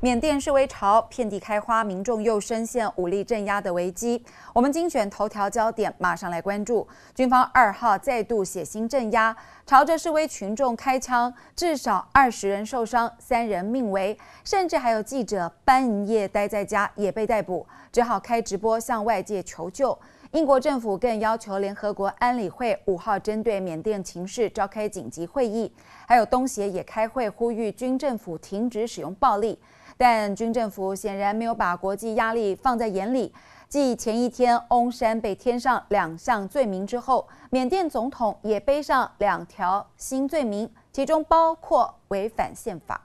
缅甸示威潮遍地开花，民众又深陷武力镇压的危机。我们精选头条焦点，马上来关注。军方二号再度血腥镇压，朝着示威群众开枪，至少二十人受伤，三人命危，甚至还有记者半夜待在家也被逮捕，只好开直播向外界求救。英国政府更要求联合国安理会五号针对缅甸情势召开紧急会议，还有东协也开会呼吁军政府停止使用暴力。但军政府显然没有把国际压力放在眼里。继前一天翁山被添上两项罪名之后，缅甸总统也背上两条新罪名，其中包括违反宪法。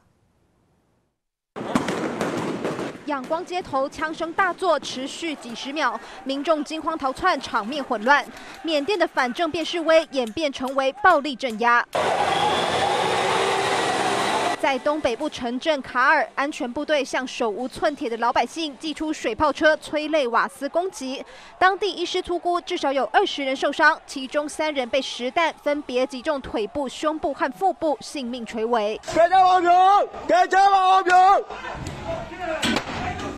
仰光街头枪声大作，持续几十秒，民众惊慌逃窜，场面混乱。缅甸的反政变示威演变成为暴力镇压。在东北部城镇卡尔，安全部队向手无寸铁的老百姓寄出水炮车、催泪瓦斯攻击。当地医师粗估，至少有二十人受伤，其中三人被实弹分别击中腿部、胸部和腹部，性命垂危。给家王平！给家王平！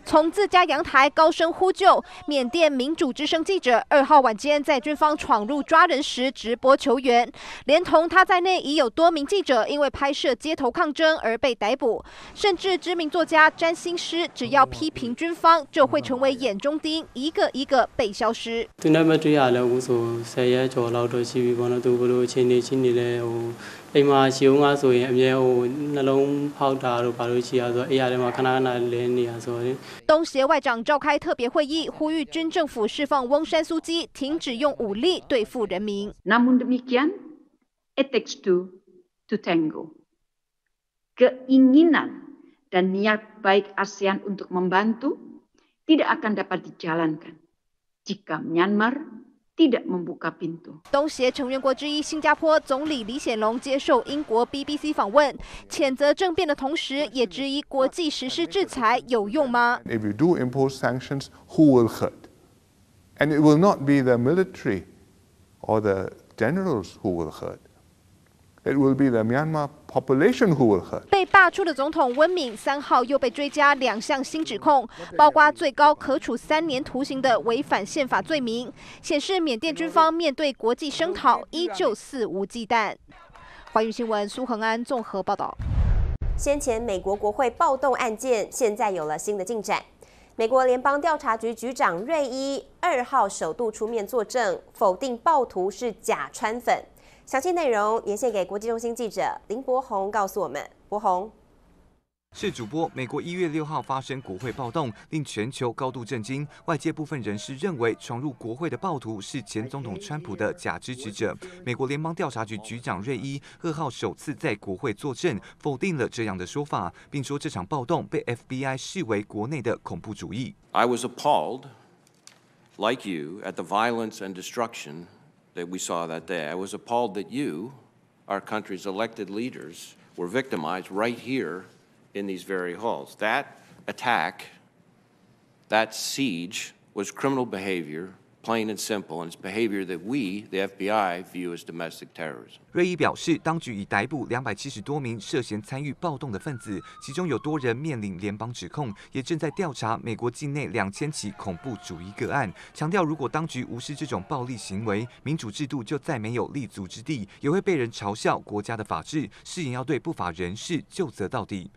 从自家阳台高声呼救。缅甸民主之声记者二号晚间在军方闯入抓人时直播求援，连同他在内已有多名记者因为拍摄街头抗争而被逮捕，甚至知名作家占星师只要批评军方就会成为眼中钉，一个一个被消失。အိမ်မှာရှေုံကဆိုရင်အမြဲဟိုနှလုံးဖောက်တာတို့ဘာလို့ရှိရဆိုအိယာထဲမှာခဏခဏလဲနေရဆိုရင်东协外长召开特别会议，呼吁军政府释放翁山苏基，停止用武力对付人民。Namun demikian, it takes two to tango. Keinginan dan niat baik ASEAN untuk membantu tidak akan dapat dijalankan jika Myanmar 东协成员国之一新加坡总理李显龙接受英国 BBC 访问，谴责政变的同时，也质疑国际实施制裁有用吗？If you do impose sanctions, who will hurt? And it will not be the military or the generals who will hurt. It will be the Myanmar population who will hurt. 被罢黜的总统温敏三号又被追加两项新指控，包括最高可处三年徒刑的违反宪法罪名，显示缅甸军方面对国际声讨依旧肆无忌惮。华语新闻苏恒安综合报道。先前美国国会暴动案件现在有了新的进展，美国联邦调查局局长瑞伊二号首度出面作证，否定暴徒是假川粉。详细内容连线给国际中心记者林博宏，告诉我们。博宏是主播。美国一月六号发生国会暴动，令全球高度震惊。外界部分人士认为，闯入国会的暴徒是前总统川普的假支持者。美国联邦调查局局长瑞伊二号首次在国会作证，否定了这样的说法，并说这场暴动被 FBI 视为国内的恐怖主义。I was appalled, like you, at the violence and destruction. That we saw that day. I was appalled that you, our country's elected leaders, were victimized right here in these very halls. That attack, that siege, was criminal behavior plain and simple, and it's behavior that we, the FBI, view as domestic terrorism. 瑞伊表示，当局已逮捕两百七十多名涉嫌参与暴动的分子，其中有多人面临联邦指控，也正在调查美国境内两千起恐怖主义个案。强调，如果当局无视这种暴力行为，民主制度就再没有立足之地，也会被人嘲笑国家的法治，誓言要对不法人士就责到底。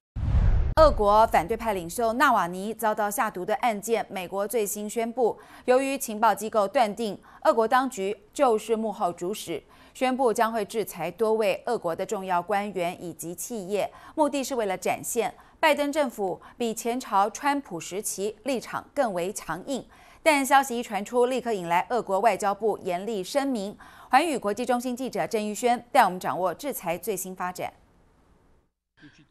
俄国反对派领袖纳瓦尼遭到下毒的案件，美国最新宣布，由于情报机构断定俄国当局就是幕后主使，宣布将会制裁多位俄国的重要官员以及企业，目的是为了展现拜登政府比前朝川普时期立场更为强硬。但消息一传出，立刻引来俄国外交部严厉声明。环宇国际中心记者郑玉轩带我们掌握制裁最新发展。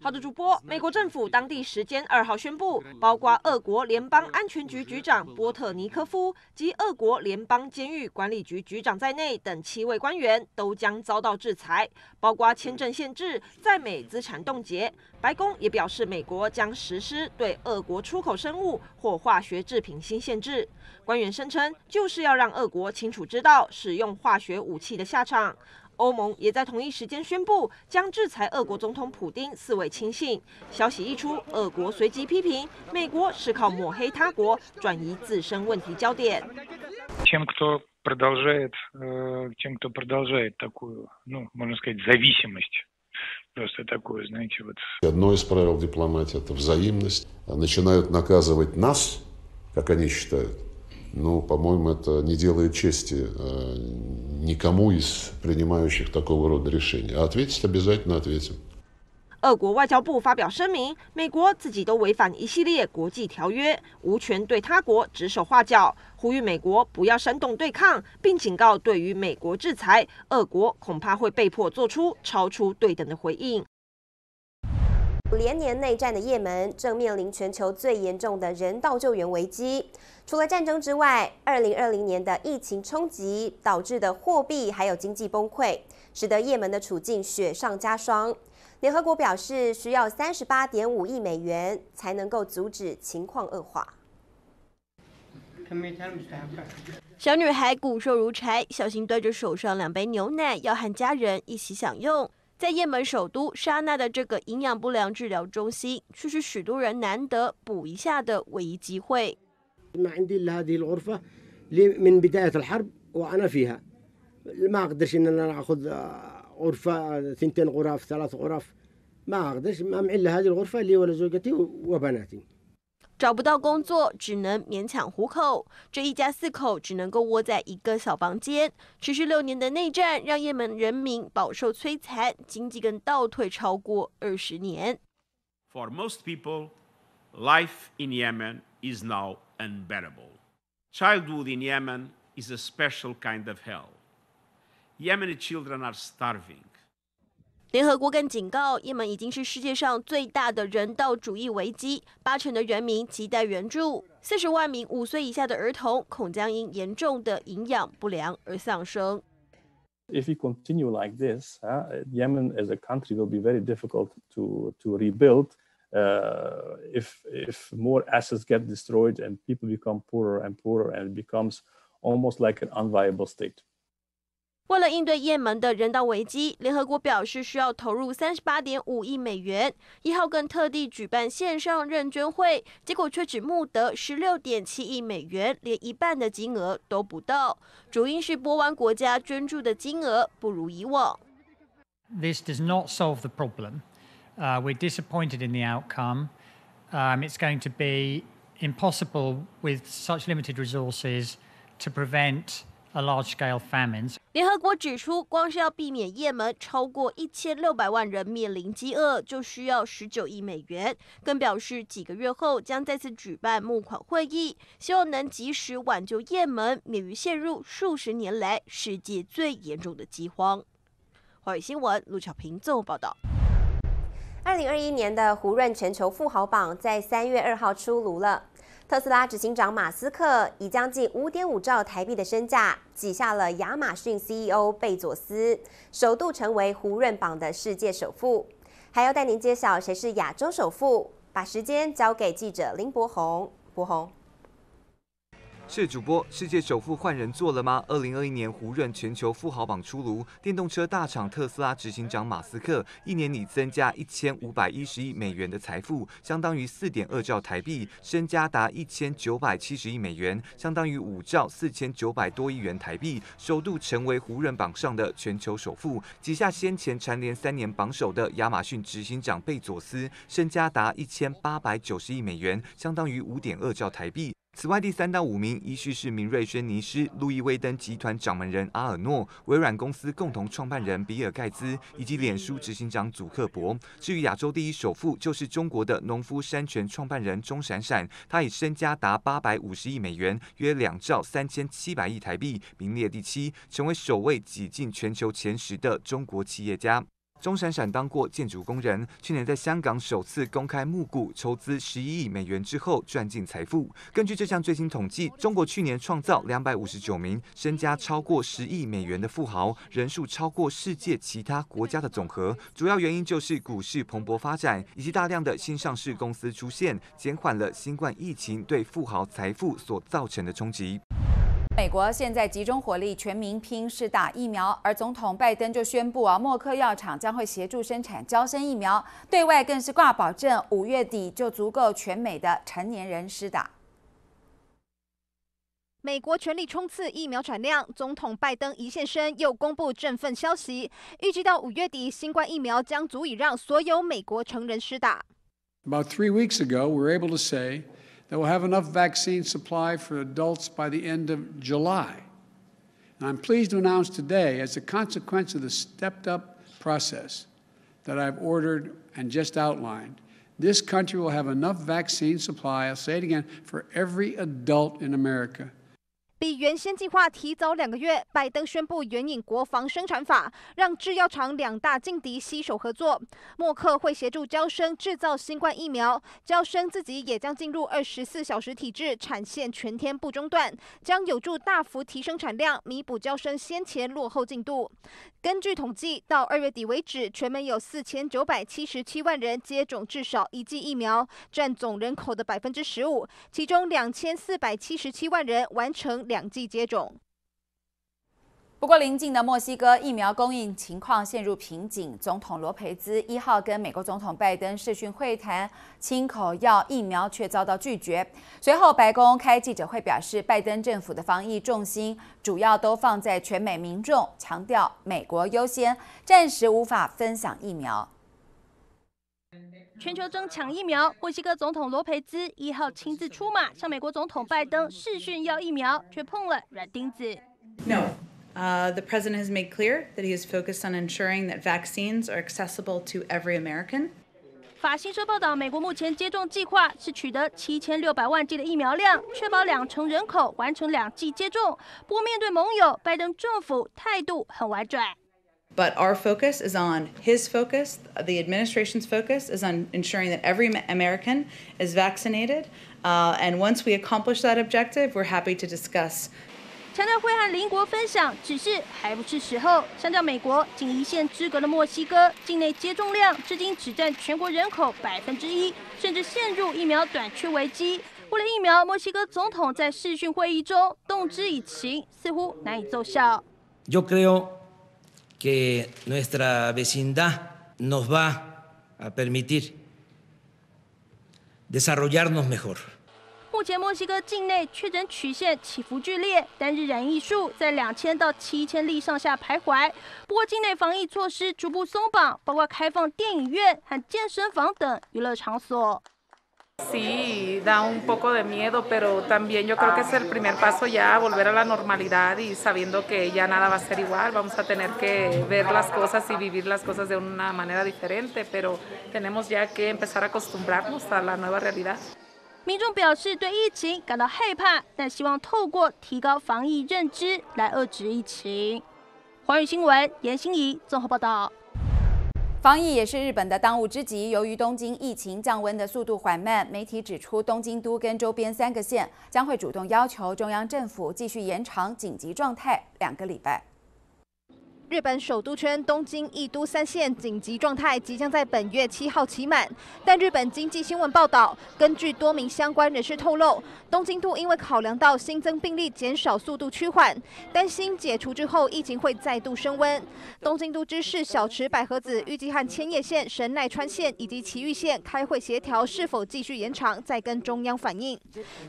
好的，主播，美国政府当地时间二号宣布，包括俄国联邦安全局局长波特尼科夫及俄国联邦监狱管理局局长在内等七位官员都将遭到制裁，包括签证限制、在美资产冻结。白宫也表示，美国将实施对俄国出口生物或化学制品新限制。官员声称，就是要让俄国清楚知道使用化学武器的下场。欧盟也在同一时间宣布将制裁俄国总统普京四位亲信。消息一出，俄国随即批评美国是靠抹黑他国，转移自身问题焦点。тем, кто продолжает, тем, кто продолжает такую, ну, можно сказать, зависимость. Просто такое, знаете, вот. Одно из правил дипломатии – это взаимность. Начинают наказывать нас, как они считают. Ну, по-моему, это не делает чести никому из принимающих такого рода решения. А ответить обязательно ответим. 俄国外交部发表声明，美国自己都违反一系列国际条约，无权对他国指手画脚，呼吁美国不要煽动对抗，并警告对于美国制裁，俄国恐怕会被迫做出超出对等的回应。 连年内战的也门正面临全球最严重的人道救援危机。除了战争之外，二零二零年的疫情冲击导致的货币还有经济崩溃，使得也门的处境雪上加霜。联合国表示，需要三十八点五亿美元才能够阻止情况恶化。小女孩骨瘦如柴，小心端着手上两杯牛奶，要和家人一起享用。在也门首都沙那的这个营养不良治疗中心，却是许多人难得补一下的唯一机会。غرفة ثنتين غرف ثلاث غرف ما أقدرش ما معي هذه الغرفة لي ولا زوجتي وبناتي 找不到工作，只能勉强糊口。这一家四口只能够窝在一个小房间。持续六年的内战让也门人民饱受摧残，经济更倒退超过二十年。For most people, life in Yemen is now unbearable. Childhood in Yemen is a special kind of hell. Yemeni children are starving. 联合国更警告，也门已经是世界上最大的人道主义危机，八成的人民期待援助，四十万名五岁以下的儿童恐将因严重的营养不良而丧生。If we continue like this, uh, Yemen as a country will be very difficult to to rebuild. Uh, if if more assets get destroyed and people become poorer and poorer and it becomes almost like an unviable state. 为了应对也门的人道危机，联合国表示需要投入三十八点五亿美元。一号更特地举办线上认捐会，结果却只募得十六点七亿美元，连一半的金额都不到。主因是波湾国家捐助的金额不如以往。This does not solve the problem. Uh, we're disappointed in the outcome. Um, it's going to be impossible with such limited resources to prevent. A large-scale famines. 联合国指出，光是要避免也门超过一千六百万人面临饥饿，就需要十九亿美元。更表示，几个月后将再次举办募款会议，希望能及时挽救也门，免于陷入数十年来世界最严重的饥荒。华语新闻，陆巧平综合报道。二零二一年的胡润全球富豪榜在三月二号出炉了。特斯拉执行长马斯克以将近五点五兆台币的身价挤下了亚马逊 CEO 贝佐斯，首度成为胡润榜的世界首富。还要带您揭晓谁是亚洲首富，把时间交给记者林博宏，博宏。是主播，世界首富换人做了吗？二零二一年胡润全球富豪榜出炉，电动车大厂特斯拉执行长马斯克一年里增加一千五百一十亿美元的财富，相当于四点二兆台币，身家达一千九百七十亿美元，相当于五兆四千九百多亿元台币，首度成为胡润榜上的全球首富，挤下先前蝉联三年榜首的亚马逊执行长贝佐斯，身家达一千八百九十亿美元，相当于五点二兆台币。此外，第三到五名依序是明瑞轩尼诗、路易威登集团掌门人阿尔诺、微软公司共同创办人比尔盖茨以及脸书执行长祖克伯。至于亚洲第一首富，就是中国的农夫山泉创办人钟闪闪，他以身家达八百五十亿美元，约两兆三千七百亿台币，名列第七，成为首位挤进全球前十的中国企业家。钟闪闪当过建筑工人，去年在香港首次公开募股筹资十一亿美元之后赚进财富。根据这项最新统计，中国去年创造两百五十九名身家超过十亿美元的富豪，人数超过世界其他国家的总和。主要原因就是股市蓬勃发展，以及大量的新上市公司出现，减缓了新冠疫情对富豪财富所造成的冲击。美国现在集中火力，全民拼试打疫苗，而总统拜登就宣布啊，默克药厂将会协助生产交生疫苗，对外更是挂保证，五月底就足够全美的成年人施打。美国全力冲刺疫苗产量，总统拜登一现身，又公布振奋消息，预计到五月底，新冠疫苗将足以让所有美国成人施打。About three weeks ago, we were able to say. That we'll have enough vaccine supply for adults by the end of July. And I'm pleased to announce today, as a consequence of the stepped up process that I've ordered and just outlined, this country will have enough vaccine supply, I'll say it again, for every adult in America 比原先计划提早两个月，拜登宣布援引国防生产法，让制药厂两大劲敌携手合作。默克会协助交生制造新冠疫苗，交生自己也将进入二十四小时体制，产线全天不中断，将有助大幅提升产量，弥补交生先前落后进度。根据统计，到二月底为止，全美有四千九百七十七万人接种至少一剂疫苗，占总人口的百分之十五，其中两千四百七十七万人完成。两剂接种。不过，邻近的墨西哥疫苗供应情况陷入瓶颈。总统罗培兹一号跟美国总统拜登视讯会谈，亲口要疫苗却遭到拒绝。随后，白宫开记者会表示，拜登政府的防疫重心主要都放在全美民众，强调美国优先，暂时无法分享疫苗。全球争抢疫苗，墨西哥总统罗培兹一号亲自出马，向美国总统拜登视讯要疫苗，却碰了软钉子。No, uh, the president has made clear that he is focused on ensuring that vaccines are accessible to every American. 法新社报道，美国目前接种计划是取得七千六百万剂的疫苗量，确保两成人口完成两剂接种。不过，面对盟友，拜登政府态度很婉转。But our focus is on his focus, the administration's focus is on ensuring that every American is vaccinated. Uh, and once we accomplish that objective, we're happy to discuss. 强调会和邻国分享，只是还不是时候。相较美国，仅一线之隔的墨西哥，境内接种量至今只占全国人口百分之一，甚至陷入疫苗短缺危机。为了疫苗，墨西哥总统在视讯会议中动之以情，似乎难以奏效。Yo creo que nuestra vecinda nos va a permitir desarrollarnos mejor. 目前墨西哥境内确诊曲线起伏剧烈，单日染疫数在两千到七千例上下徘徊。不过境内防疫措施逐步松绑，包括开放电影院和健身房等娱乐场所。Sí, da un poco de miedo, pero también yo creo que es el primer paso ya a volver a la normalidad y sabiendo que ya nada va a ser igual, vamos a tener que ver las cosas y vivir las cosas de una manera diferente, pero tenemos ya que empezar a acostumbrarnos a la nueva realidad. 民众表示对疫情感到害怕，但希望透过提高防疫认知来遏制疫情。华语新闻严欣怡综合报道。 防疫也是日本的当务之急。由于东京疫情降温的速度缓慢，媒体指出，东京都跟周边三个县将会主动要求中央政府继续延长紧急状态两个礼拜。日本首都圈东京一都三县紧急状态即将在本月七号期满，但日本经济新闻报道，根据多名相关人士透露，东京都因为考量到新增病例减少速度趋缓，担心解除之后疫情会再度升温。东京都知事小池百合子预计和千叶县、神奈川县以及埼玉县开会协调是否继续延长，再跟中央反映。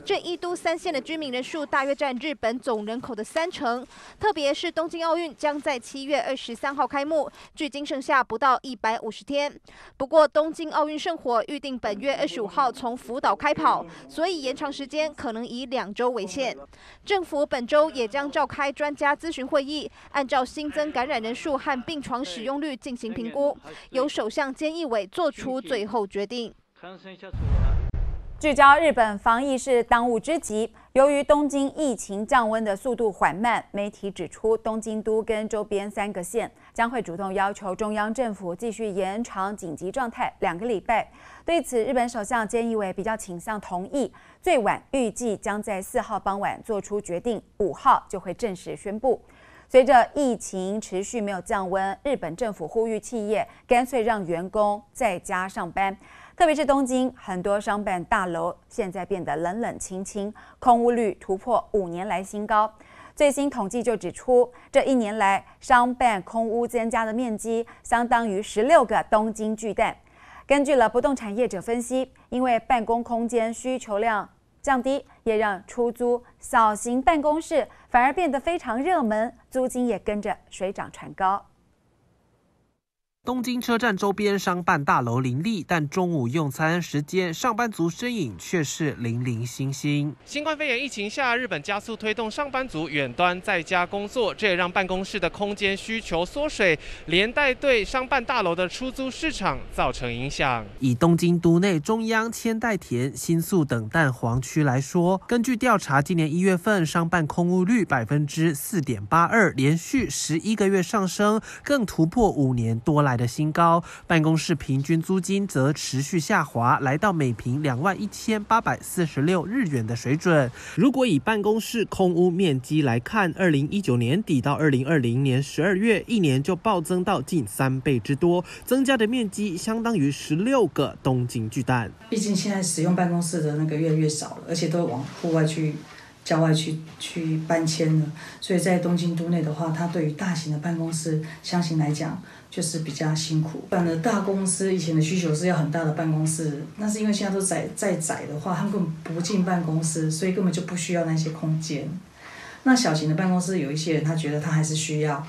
这一都三县的居民人数大约占日本总人口的三成，特别是东京奥运将在七。月二十三号开幕，距今剩下不到一百五十天。不过，东京奥运圣火预定本月二十五号从福岛开跑，所以延长时间可能以两周为限。政府本周也将召开专家咨询会议，按照新增感染人数和病床使用率进行评估，由首相菅义伟做出最后决定。聚焦日本防疫是当务之急。由于东京疫情降温的速度缓慢，媒体指出，东京都跟周边三个县将会主动要求中央政府继续延长紧急状态两个礼拜。对此，日本首相菅义伟比较倾向同意，最晚预计将在四号傍晚做出决定，五号就会正式宣布。随着疫情持续没有降温，日本政府呼吁企业干脆让员工在家上班。特别是东京，很多商办大楼现在变得冷冷清清，空屋率突破五年来新高。最新统计就指出，这一年来商办空屋增加的面积相当于十六个东京巨蛋。根据了不动产业者分析，因为办公空间需求量降低，也让出租小型办公室反而变得非常热门，租金也跟着水涨船高。东京车站周边商办大楼林立，但中午用餐时间，上班族身影却是零零星星。新冠肺炎疫情下，日本加速推动上班族远端在家工作，这也让办公室的空间需求缩水，连带对商办大楼的出租市场造成影响。以东京都内中央、千代田、新宿等蛋黄区来说，根据调查，今年一月份商办空屋率百分之四点八二，连续十一个月上升，更突破五年多来。的新高，办公室平均租金则持续下滑，来到每平两万一千八百四十六日元的水准。如果以办公室空屋面积来看，二零一九年底到二零二零年十二月，一年就暴增到近三倍之多，增加的面积相当于十六个东京巨蛋。毕竟现在使用办公室的那个越来越少了，而且都往户外去。郊外去去搬迁了，所以在东京都内的话，它对于大型的办公室，相信来讲就是比较辛苦。反而大公司以前的需求是要很大的办公室，那是因为现在都窄再窄的话，他们根本不进办公室，所以根本就不需要那些空间。那小型的办公室，有一些人他觉得他还是需要。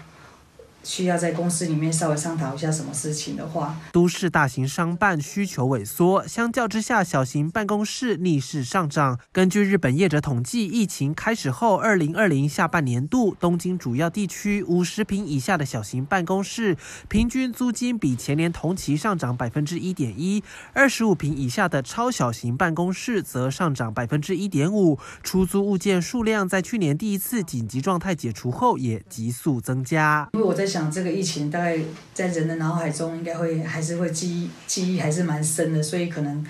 需要在公司里面稍微商讨一下什么事情的话，都市大型商办需求萎缩，相较之下，小型办公室逆势上涨。根据日本业者统计，疫情开始后，二零二零下半年度，东京主要地区五十平以下的小型办公室平均租金比前年同期上涨百分之一点一，二十五平以下的超小型办公室则上涨百分之一点五。出租物件数量在去年第一次紧急状态解除后也急速增加。因为我在想。这个疫情大概在人的脑海中应该会还是会记忆记忆还是蛮深的，所以可能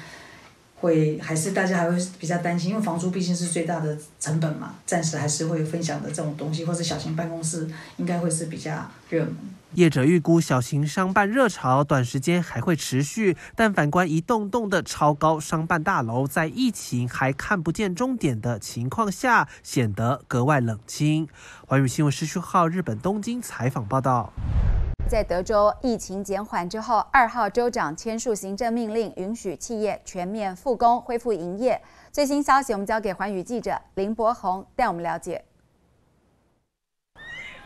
会还是大家还会比较担心，因为房租毕竟是最大的成本嘛，暂时还是会分享的这种东西，或者小型办公室应该会是比较热门。业者预估小型商办热潮短时间还会持续，但反观一栋栋的超高商办大楼，在疫情还看不见终点的情况下，显得格外冷清。华语新闻十序号日本东京采访报道。在德州疫情减缓之后，二号州长签署行政命令，允许企业全面复工、恢复营业。最新消息，我们交给环宇记者林博宏带我们了解。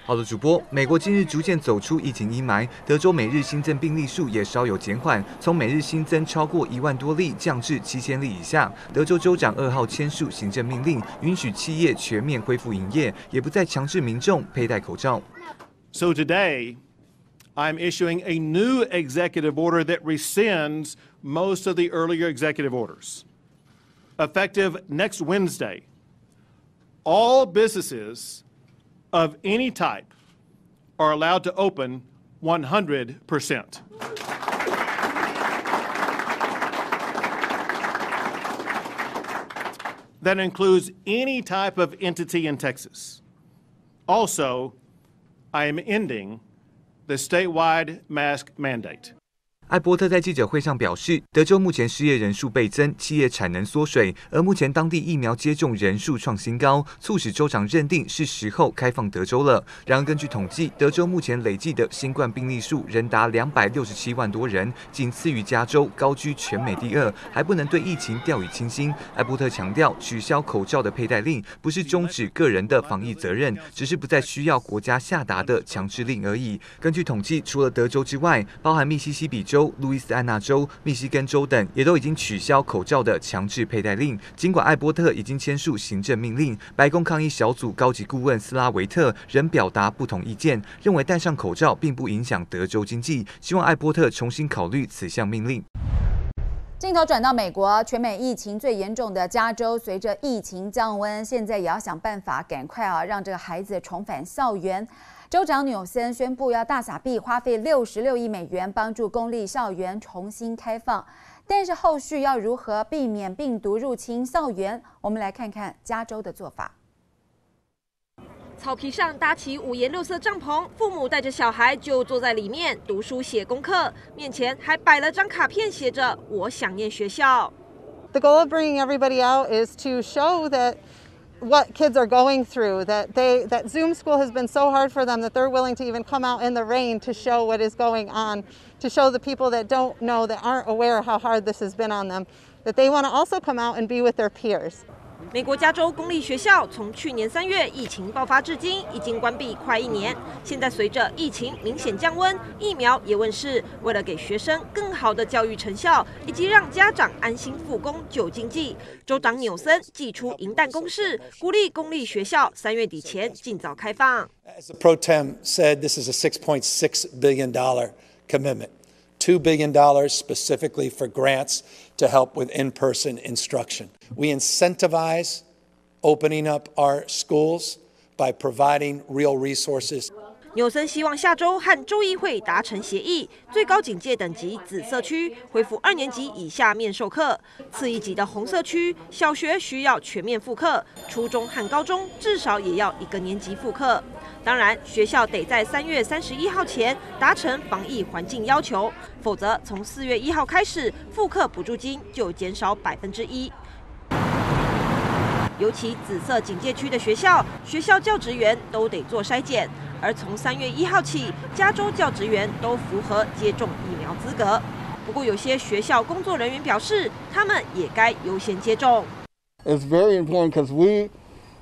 好的，主播。美国近日逐渐走出疫情阴霾，德州每日新增病例数也稍有减缓，从每日新增超过一万多例降至七千例以下。德州州长二号签署行政命令，允许企业全面恢复营业，也不再强制民众佩戴口罩。So today, I'm issuing a new executive order that rescinds most of the earlier executive orders. Effective next Wednesday, all businesses of any type are allowed to open 100%. That includes any type of entity in Texas. Also, I am ending the statewide mask mandate. 艾伯特在记者会上表示，德州目前失业人数倍增，企业产能缩水，而目前当地疫苗接种人数创新高，促使州长认定是时候开放德州了。然而，根据统计，德州目前累计的新冠病例数仍达两百六十七万多人，仅次于加州，高居全美第二，还不能对疫情掉以轻心。艾伯特强调，取消口罩的佩戴令不是终止个人的防疫责任，只是不再需要国家下达的强制令而已。根据统计，除了德州之外，包含密西西比州。路易斯安那州、密西根州等也都已经取消口罩的强制佩戴令。尽管艾波特已经签署行政命令，白宫抗疫小组高级顾问斯拉维特仍表达不同意见，认为戴上口罩并不影响德州经济，希望艾波特重新考虑此项命令。镜头转到美国，全美疫情最严重的加州，随着疫情降温，现在也要想办法赶快啊，让这个孩子重返校园。州长纽森宣布要大撒币，花费六十六亿美元帮助公立校园重新开放。但是后续要如何避免病毒入侵校园？我们来看看加州的做法。草皮上搭起五颜六色帐篷，父母带着小孩就坐在里面读书写功课，面前还摆了张卡片，写着“我想念学校”。The goal of bringing everybody out is to show that. What kids are going through that they that Zoom school has been so hard for them that they're willing to even come out in the rain to show what is going on to show the people that don't know that aren't aware how hard this has been on them that they want to also come out and be with their peers 美国加州公立学校从去年三月疫情爆发至今，已经关闭快一年。现在随着疫情明显降温，疫苗也问世。为了给学生更好的教育成效，以及让家长安心复工救经济，州长纽森祭出银弹攻势，鼓励公立学校三月底前尽早开放。As the pro tem said, this is a 6.6 billion dollar commitment, two billion dollars specifically for grants to help with in person instruction. We incentivize opening up our schools by providing real resources. 纽森希望下周和州议会达成协议，最高警戒等级紫色区恢复二年级以下面授课，次一级的红色区小学需要全面复课，初中和高中至少也要一个年级复课。当然，学校得在三月三十一号前达成防疫环境要求，否则从四月一号开始复课补助金就减少百分之一。尤其紫色警戒区的学校，学校教职员都得做筛检。而从三月一号起，加州教职员都符合接种疫苗资格。不过，有些学校工作人员表示，他们也该优先接种。It's very important because we,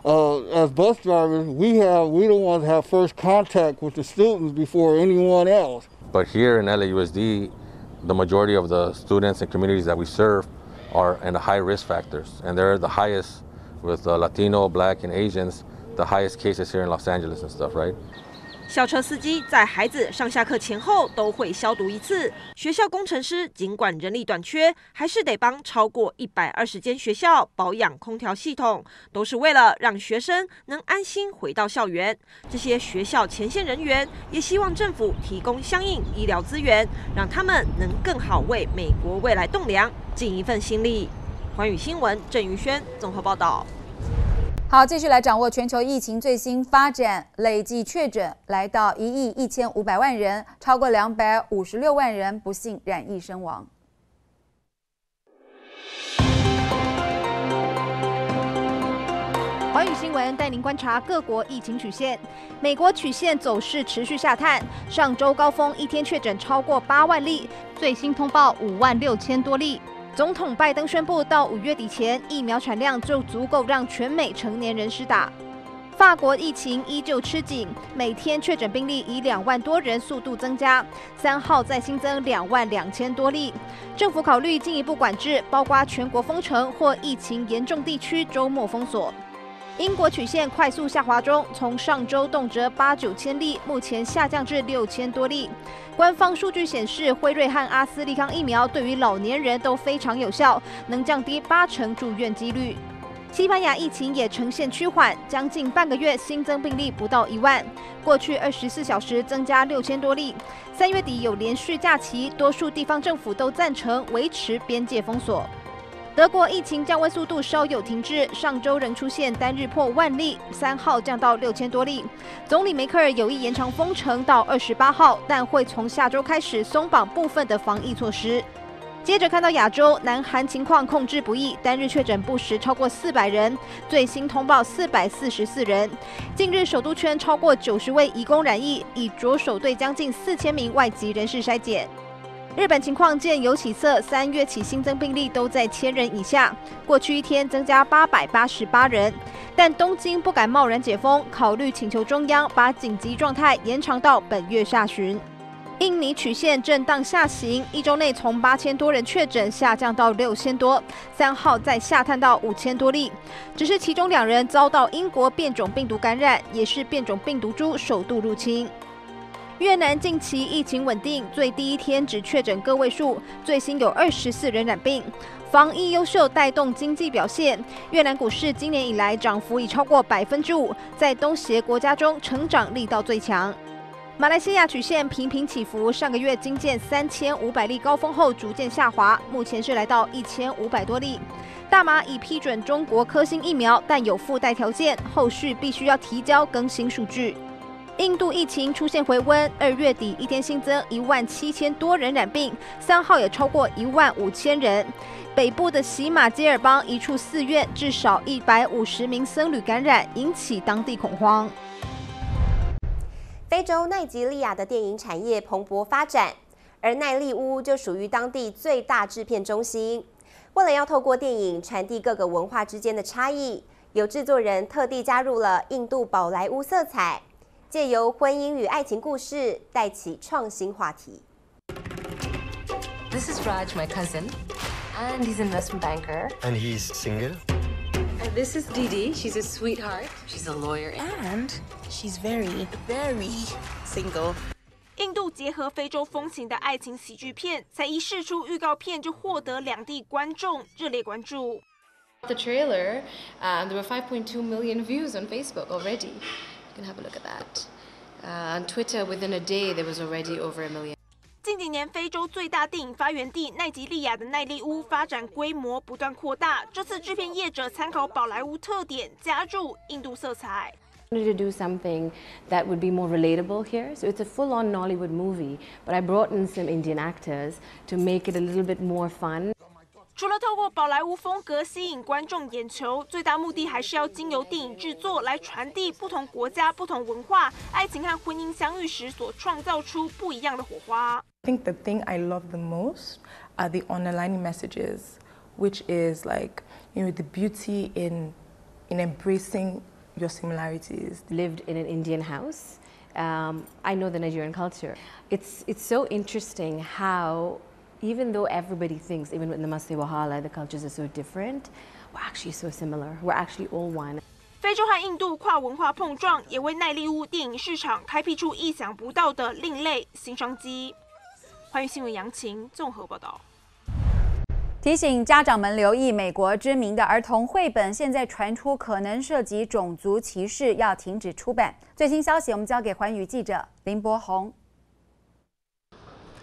uh, as bus drivers, we have we don't want to have first contact with the students before anyone else. But here in LAUSD, the majority of the students and communities that we serve are in the high risk factors, and they're the highest with uh, Latino, Black, and Asians, the highest cases here in Los Angeles and stuff, right? 校车司机在孩子上下课前后都会消毒一次。学校工程师尽管人力短缺，还是得帮超过一百二十间学校保养空调系统，都是为了让学生能安心回到校园。这些学校前线人员也希望政府提供相应医疗资源，让他们能更好为美国未来栋梁尽一份心力。环宇新闻郑宇轩综合报道。好，继续来掌握全球疫情最新发展。累计确诊来到一亿一千五百万人，超过两百五十六万人不幸染疫身亡。华语新闻带您观察各国疫情曲线。美国曲线走势持续下探，上周高峰一天确诊超过八万例，最新通报五万六千多例。总统拜登宣布，到五月底前，疫苗产量就足够让全美成年人施打。法国疫情依旧吃紧，每天确诊病例以两万多人速度增加，三号再新增两万两千多例。政府考虑进一步管制，包括全国封城或疫情严重地区周末封锁。英国曲线快速下滑中，从上周动辄八九千例，目前下降至六千多例。官方数据显示，辉瑞和阿斯利康疫苗对于老年人都非常有效，能降低八成住院几率。西班牙疫情也呈现趋缓，将近半个月新增病例不到一万，过去二十四小时增加六千多例。三月底有连续假期，多数地方政府都赞成维持边界封锁。德国疫情降温速度稍有停滞，上周仍出现单日破万例，三号降到六千多例。总理梅克尔有意延长封城到二十八号，但会从下周开始松绑部分的防疫措施。接着看到亚洲，南韩情况控制不易，单日确诊不时超过四百人，最新通报四百四十四人。近日首都圈超过九十位移工染疫，已着手对将近四千名外籍人士筛检。日本情况见有起色，三月起新增病例都在千人以下，过去一天增加八百八十八人。但东京不敢贸然解封，考虑请求中央把紧急状态延长到本月下旬。印尼曲线震荡下行，一周内从八千多人确诊下降到六千多，三号再下探到五千多例，只是其中两人遭到英国变种病毒感染，也是变种病毒株首度入侵。越南近期疫情稳定，最低一天只确诊个位数，最新有二十四人染病。防疫优秀带动经济表现，越南股市今年以来涨幅已超过百分之五，在东协国家中成长力道最强。马来西亚曲线频频起伏，上个月经见三千五百例高峰后逐渐下滑，目前是来到一千五百多例。大马已批准中国科兴疫苗，但有附带条件，后续必须要提交更新数据。印度疫情出现回温，二月底一天新增一万七千多人染病，三号也超过一万五千人。北部的喜马吉尔邦一处寺院至少一百五十名僧侣感染，引起当地恐慌。非洲奈及利亚的电影产业蓬勃发展，而奈利乌就属于当地最大制片中心。为了要透过电影传递各个文化之间的差异，有制作人特地加入了印度宝莱坞色彩，借由婚姻与爱情故事带起创新话题。This is Raj, my cousin, and he's an investment banker. And he's single. And this is Didi. She's a sweetheart. She's a lawyer, and she's very, very single. 印度结合非洲风情的爱情喜剧片，才一试出预告片就获得两地观众热烈关注。The trailer, um, there were 5.2 million views on Facebook already. You can have a look at that. Uh, on Twitter, within a day, there was already over a million. 近几年，非洲最大电影发源地奈及利亚的奈利乌发展规模不断扩大。这次制片业者参考宝莱坞特点，加入印度色彩。wanted to do something that would be more relatable here. So it's a full-on Nollywood movie, but I brought in some Indian actors to make it a little bit more fun. 除了透过宝莱坞风格吸引观众眼球，最大目的还是要经由电影制作来传递不同国家、不同文化、爱情和婚姻相遇时所创造出不一样的火花。I think the thing I love the most are the underlying messages, which is like you know the beauty in in embracing your similarities. Lived in an Indian house. Um, I know the Nigerian culture. It's it's so interesting how even though everybody thinks, even in the Masai Wahala, the cultures are so different, we're actually so similar. We're actually all one. 非洲和印度跨文化碰撞，也为奈利乌电影市场开辟出意想不到的另类新商机。欢迎新闻杨晴综合报道。提醒家长们留意，美国知名的儿童绘本现在传出可能涉及种族歧视，要停止出版。最新消息，我们交给环宇记者林柏宏。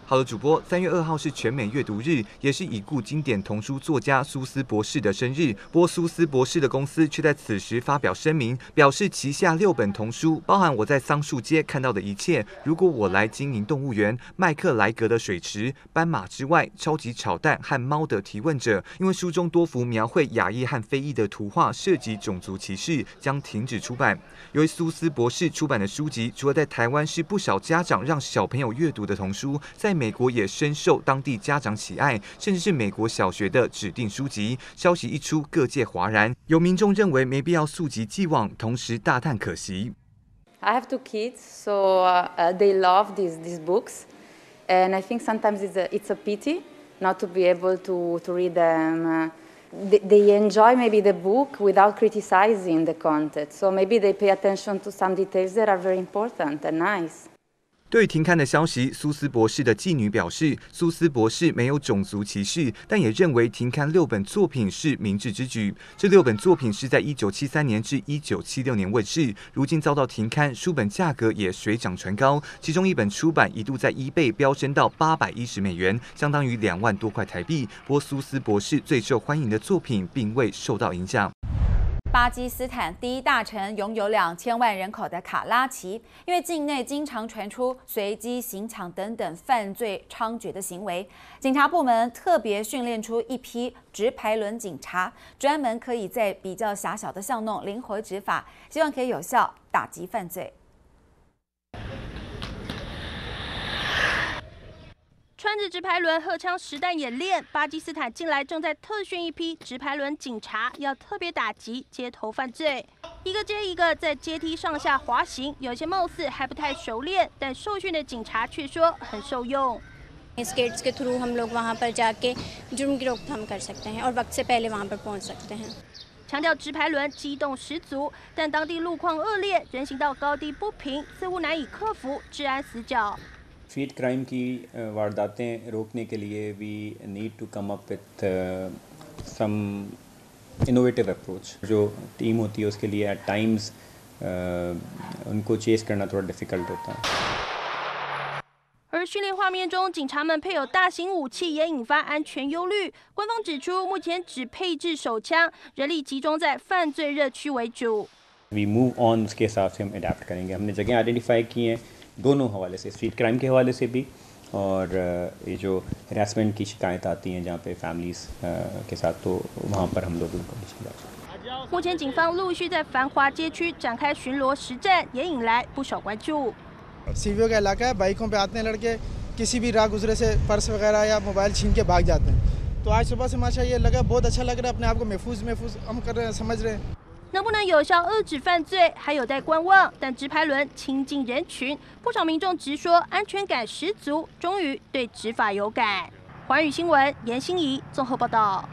好的，主播，三月二号是全美阅读日，也是已故经典童书作家苏斯博士的生日。不过，苏斯博士的公司却在此时发表声明，表示旗下六本童书，包含我在桑树街看到的一切、如果我来经营动物园、麦克莱格的水池、斑马之外、超级炒蛋和猫的提问者，因为书中多幅描绘亚裔和非裔的图画涉及种族歧视，将停止出版。由于苏斯博士出版的书籍，除了在台湾是不少家长让小朋友阅读的童书，在美国也深受当地家长喜爱，甚至是美国小学的指定书籍。消息一出，各界哗然，有民众认为没必要溯及既往，同时大叹可惜。I have two kids, so they love these, these books. And I think sometimes it's a, it's a pity not to be able to, to read them. They enjoy maybe the book without criticizing the content. So maybe they pay attention to some details that are very important and nice. 对于停刊的消息，苏斯博士的继女表示，苏斯博士没有种族歧视，但也认为停刊六本作品是明智之举。这六本作品是在一九七三年至一九七六年问世，如今遭到停刊，书本价格也水涨船高。其中一本出版一度在一倍飙升到八百一十美元，相当于两万多块台币。不过，苏斯博士最受欢迎的作品并未受到影响。巴基斯坦第一大城拥有两千万人口的卡拉奇，因为境内经常传出随机行抢等等犯罪猖獗的行为，警察部门特别训练出一批直排轮警察，专门可以在比较狭小的巷弄灵活执法，希望可以有效打击犯罪。穿着直排轮荷枪实弹演练，巴基斯坦近来正在特训一批直排轮警察，要特别打击街头犯罪。一个接一个在阶梯上下滑行，有些貌似还不太熟练，但受训的警察却说很受用。 स्केट्स के थ्रू हम लोग वहाँ पर जाके जुर्म की रोकथाम कर सकते हैं और वक्त से पहले वहाँ पर पहुँच सकते हैं 强调直排轮机动十足，但当地路况恶劣，人行道高低不平，似乎难以克服，治安死角。 फीड क्राइम की वारदातें रोकने के लिए we need to come up with some innovative approach जो टीम होती है उसके लिए एट टाइम्स उनको चेस करना थोड़ा डिफ़िकल्ट होता है 而训练画面中，警察们配有大型武器，也引发安全忧虑。官方指出，目前只配置手枪，人力集中在犯罪热区为主。 वी मूव ऑन उसके हिसाब से हम अडेप्ट करेंगे हमने जगह आइडेंटिफाई की हैं दोनों हवाले से स्ट्रीट क्राइम के हवाले से भी और ये जो हरासमेंट की शिकायत आती हैं जहाँ पे फैमिलीज़ के साथ तो वहाँ पर हम लोग उनको नीचे 目前，警方陆续在繁华街区展开巡逻实战，也引来不少关注。सीवियो का इलाका है बाइकों पे आते हैं लड़के किसी भी राह गुजरे से पर्स वगैरह या मोबाइल छीन के भाग जाते हैं तो आज सुबह से माशा ये लगा बहुत अच्छा लग रहा है अपने आप को महफूज महफूज हम कर रहे हैं समझ रहे हैं 能不能有效遏制犯罪，还有待观望。但直排轮亲近人群，不少民众直说安全感十足，终于对执法有感。环宇新闻严心怡综合报道。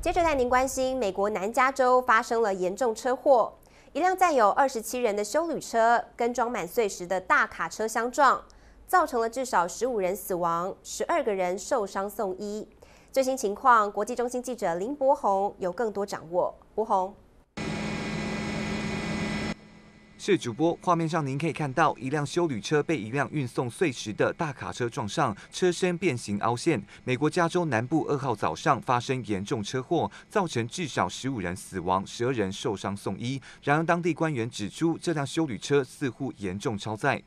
接着带您关心，美国南加州发生了严重车祸，一辆载有二十七人的修旅车跟装满碎石的大卡车相撞，造成了至少十五人死亡，十二个人受伤送医。最新情况，国际中心记者林博宏有更多掌握。博宏。是主播，画面上您可以看到一辆修旅车被一辆运送碎石的大卡车撞上，车身变形凹陷。美国加州南部二号早上发生严重车祸，造成至少十五人死亡，十二人受伤送医。然而，当地官员指出，这辆修旅车似乎严重超载。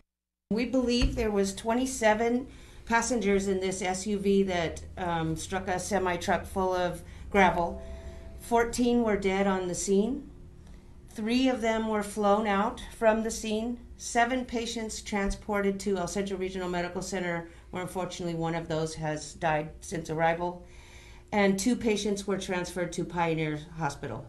We believe there was 27 passengers in this SUV that struck a semi truck full of gravel. 14 were dead on the scene. Three of them were flown out from the scene. Seven patients transported to El Centro Regional Medical Center, where unfortunately one of those has died since arrival. And two patients were transferred to Pioneer Hospital.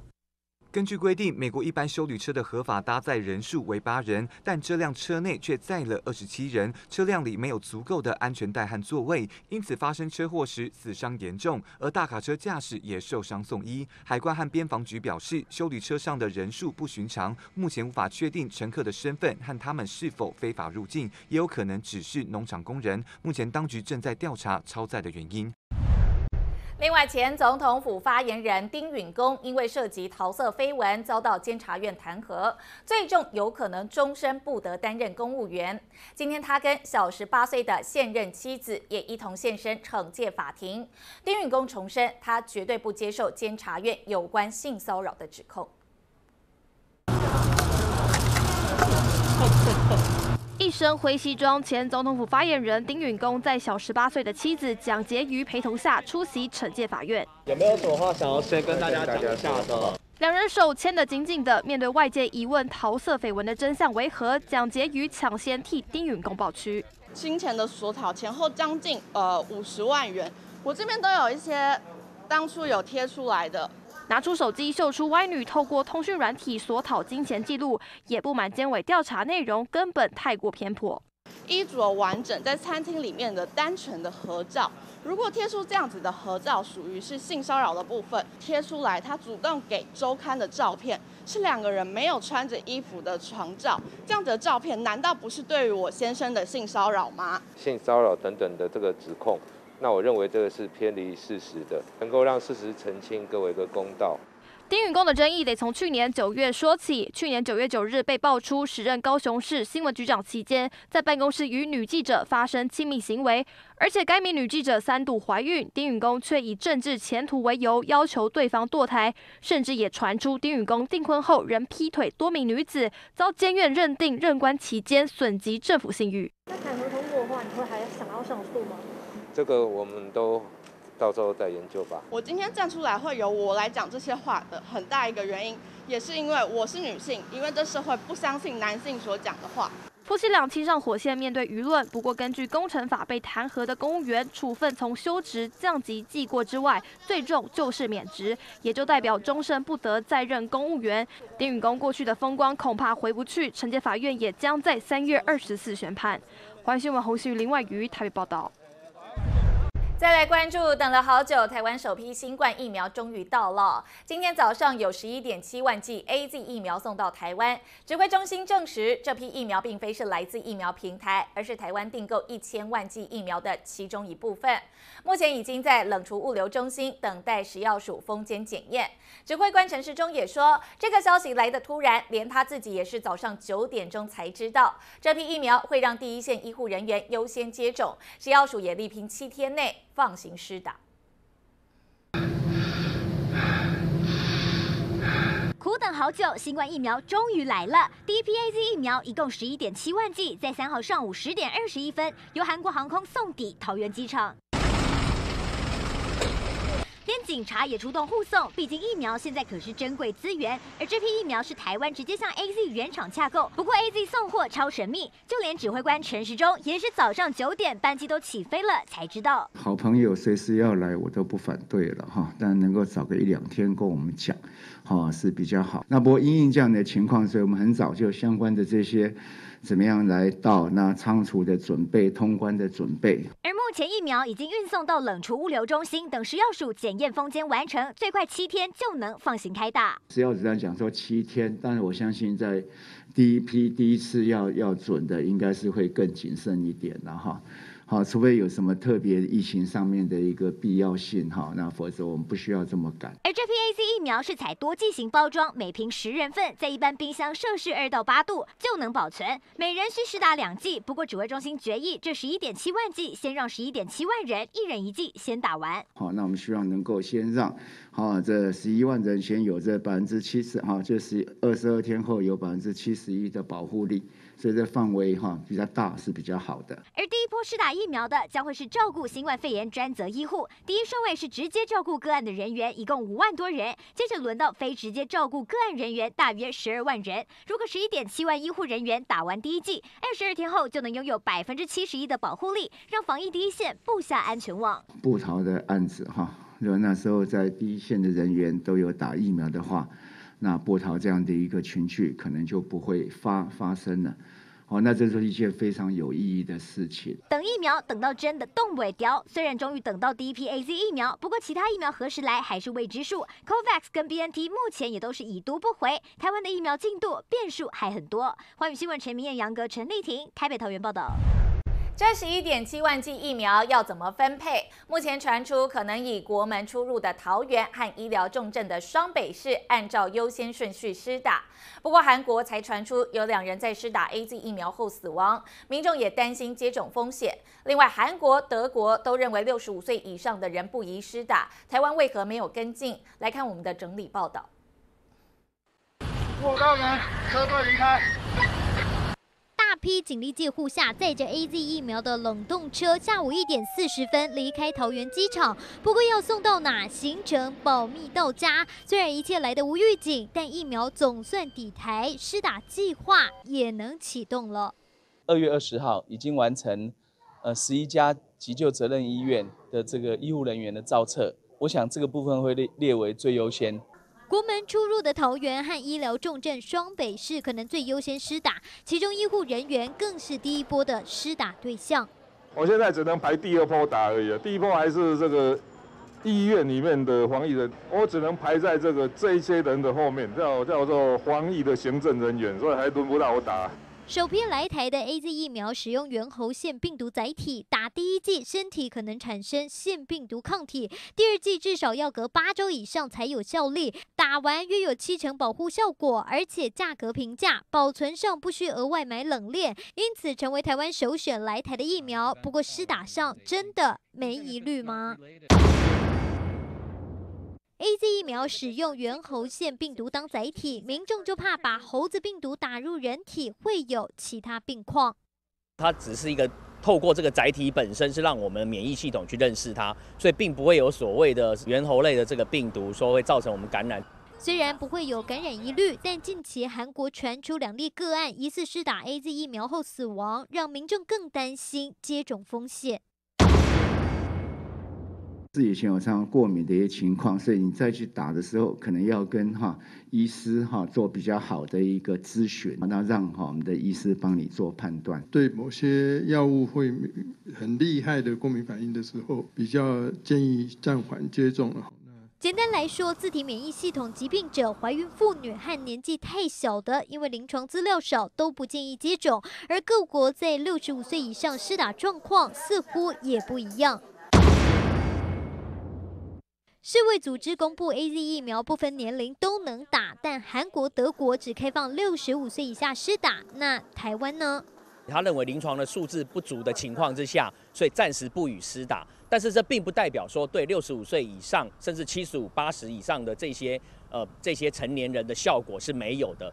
根据规定，美国一般修旅车的合法搭载人数为八人，但这辆车内却载了二十七人，车辆里没有足够的安全带和座位，因此发生车祸时死伤严重，而大卡车驾驶也受伤送医。海关和边防局表示，修旅车上的人数不寻常，目前无法确定乘客的身份和他们是否非法入境，也有可能只是农场工人。目前当局正在调查超载的原因。另外，前总统府发言人丁允恭因为涉及桃色绯闻，遭到监察院弹劾，最终有可能终身不得担任公务员。今天，他跟小十八岁的现任妻子也一同现身惩戒法庭。丁允恭重申，他绝对不接受监察院有关性骚扰的指控。一身灰西装，前总统府发言人丁允恭在小十八岁的妻子蒋洁瑜陪同下出席惩戒法院。有没有什么话想要先跟大家讲一下的？两人手牵得紧紧的，面对外界疑问桃色绯闻的真相为何，蒋洁瑜抢先替丁允恭报屈。金钱的索讨前后将近呃五十万元，我这边都有一些当初有贴出来的。拿出手机秀出歪女透过通讯软体索讨金钱记录，也不满监委调查内容根本太过偏颇。衣着完整，在餐厅里面的单纯的合照，如果贴出这样子的合照，属于是性骚扰的部分。贴出来他主动给周刊的照片，是两个人没有穿着衣服的床照，这样子的照片，难道不是对于我先生的性骚扰吗？性骚扰等等的这个指控。那我认为这个是偏离事实的，能够让事实澄清，各位一个公道。丁允恭的争议得从去年九月说起。去年九月九日被爆出，时任高雄市新闻局长期间，在办公室与女记者发生亲密行为，而且该名女记者三度怀孕，丁允恭却以政治前途为由要求对方堕胎，甚至也传出丁允恭订婚后仍劈腿多名女子，遭监院认定任官期间损及政府信誉。那弹劾通过的话，你会还想要上诉吗？这个我们都到时候再研究吧。我今天站出来会由我来讲这些话的很大一个原因，也是因为我是女性，因为这社会不相信男性所讲的话。夫妻俩亲上火线面对舆论。不过，根据工程法被弹劾的公务员处分，从休职、降级、记过之外，最重就是免职，也就代表终身不得再任公务员。丁允恭过去的风光恐怕回不去，惩戒法院也将在三月二十四宣判。欢迎新闻侯旭林外瑜台北报道。再来关注，等了好久，台湾首批新冠疫苗终于到了。今天早上有十一点七万剂 A Z 疫苗送到台湾，指挥中心证实，这批疫苗并非是来自疫苗平台，而是台湾订购一千万剂疫苗的其中一部分。目前已经在冷储物流中心等待食药署封检检验。指挥官陈时中也说，这个消息来得突然，连他自己也是早上九点钟才知道，这批疫苗会让第一线医护人员优先接种。食药署也力拼七天内。放行施打。苦等好久，新冠疫苗终于来了。第一批 A Z 疫苗一共十一点七万剂，在三号上午十点二十一分，由韩国航空送抵桃园机场。连警察也出动护送，毕竟疫苗现在可是珍贵资源。而这批疫苗是台湾直接向 A Z 原厂洽购，不过 A Z 送货超神秘，就连指挥官陈时中也是早上九点班机都起飞了才知道。好朋友随时要来，我都不反对了哈，但能够早个一两天跟我们讲，哈是比较好。那不过因应这样的情况，所以我们很早就相关的这些。怎么样来到那仓储的准备、通关的准备？而目前疫苗已经运送到冷储物流中心，等食药署检验封间完成，最快七天就能放行开打。食药署在讲说七天，但是我相信在第一批第一次要要准的，应该是会更谨慎一点了哈。好，除非有什么特别疫情上面的一个必要性哈，那否则我们不需要这么赶。而这批 A Z 疫苗是采多剂型包装，每瓶十人份，在一般冰箱摄氏二到八度就能保存，每人需施打两剂。不过指挥中心决议，这十一点七万剂先让十一点七万人一人一剂先打完。好，那我们希望能够先让好这十一万人先有这百分之七十哈，就是二十二天后有百分之七十一的保护力。所以这范围哈比较大是比较好的。而第一波施打疫苗的将会是照顾新冠肺炎专责医护，第一顺位是直接照顾个案的人员，一共五万多人。接着轮到非直接照顾个案人员，大约十二万人。如果十一点七万医护人员打完第一剂，二十二天后就能拥有百分之七十一的保护力，让防疫第一线布下安全网。布逃的案子哈，如果那时候在第一线的人员都有打疫苗的话。那波涛这样的一个群聚可能就不会发发生了，哦，那这是一件非常有意义的事情。等疫苗等到真的动尾雕，虽然终于等到第一批 A Z 疫苗，不过其他疫苗何时来还是未知数。COVAX 跟 B N T 目前也都是已读不回，台湾的疫苗进度变数还很多。欢迎新闻陈明燕、杨格、陈丽婷，台北桃园报道。这十一点七万剂疫苗要怎么分配？目前传出可能以国门出入的桃园和医疗重症的双北市按照优先顺序施打。不过韩国才传出有两人在施打 A Z 疫苗后死亡，民众也担心接种风险。另外，韩国、德国都认为六十五岁以上的人不宜施打，台湾为何没有跟进？来看我们的整理报道。过道门，车队离开。批警力戒护下，载着 A Z 疫苗的冷冻车，下午一点四十分离开桃园机场。不过要送到哪，行程保密到家。虽然一切来得无预警，但疫苗总算抵台，施打计划也能启动了。二月二十号已经完成，呃，十一家急救责任医院的这个医护人员的造册，我想这个部分会列列为最优先。国门出入的桃园和医疗重症双北市可能最优先施打，其中医护人员更是第一波的施打对象。我现在只能排第二波打而已，第一波还是这个医院里面的防疫人，我只能排在这个这一些人的后面，叫叫做防疫的行政人员，所以还轮不到我打。首批来台的 A Z 疫苗使用猿猴腺病毒载体，打第一剂身体可能产生腺病毒抗体，第二剂至少要隔八周以上才有效力，打完约有七成保护效果，而且价格平价，保存上不需额外买冷链，因此成为台湾首选来台的疫苗。不过施打上真的没疑虑吗 ？A Z 疫苗使用猿猴腺病毒当载体，民众就怕把猴子病毒打入人体会有其他病况。它只是一个透过这个载体本身是让我们免疫系统去认识它，所以并不会有所谓的猿猴类的这个病毒说会造成我们感染。虽然不会有感染疑虑，但近期韩国传出两例个案疑似施打 A Z 疫苗后死亡，让民众更担心接种风险。是以前有这样过敏的一些情况，所以你再去打的时候，可能要跟哈医师哈做比较好的一个咨询，那让哈我们的医师帮你做判断。对某些药物会很厉害的过敏反应的时候，比较建议暂缓接种了。简单来说，自体免疫系统疾病者、怀孕妇女和年纪太小的，因为临床资料少，都不建议接种。而各国在六十五岁以上施打状况似乎也不一样。世卫组织公布，A Z 疫苗不分年龄都能打，但韩国、德国只开放六十五岁以下施打。那台湾呢？他认为临床的数字不足的情况之下，所以暂时不予施打。但是这并不代表说对六十五岁以上，甚至七十五、八十以上的这些呃这些成年人的效果是没有的。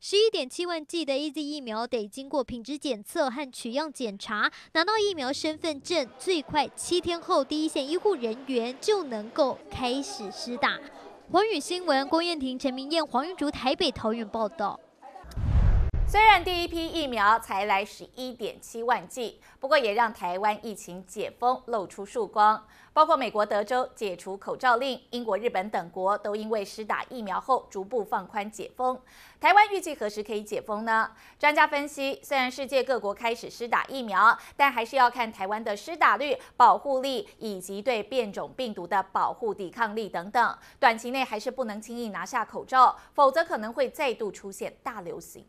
十一点七万剂的 A Z 疫苗得经过品质检测和取样检查，拿到疫苗身份证，最快七天后，第一线医护人员就能够开始施打。黄宇新闻，郭燕婷、陈明燕、黄玉竹，台北、桃园报道。虽然第一批疫苗才来十一点七万剂，不过也让台湾疫情解封露出曙光。包括美国德州解除口罩令，英国、日本等国都因为施打疫苗后逐步放宽解封。台湾预计何时可以解封呢？专家分析，虽然世界各国开始施打疫苗，但还是要看台湾的施打率、保护力以及对变种病毒的保护抵抗力等等。短期内还是不能轻易拿下口罩，否则可能会再度出现大流行。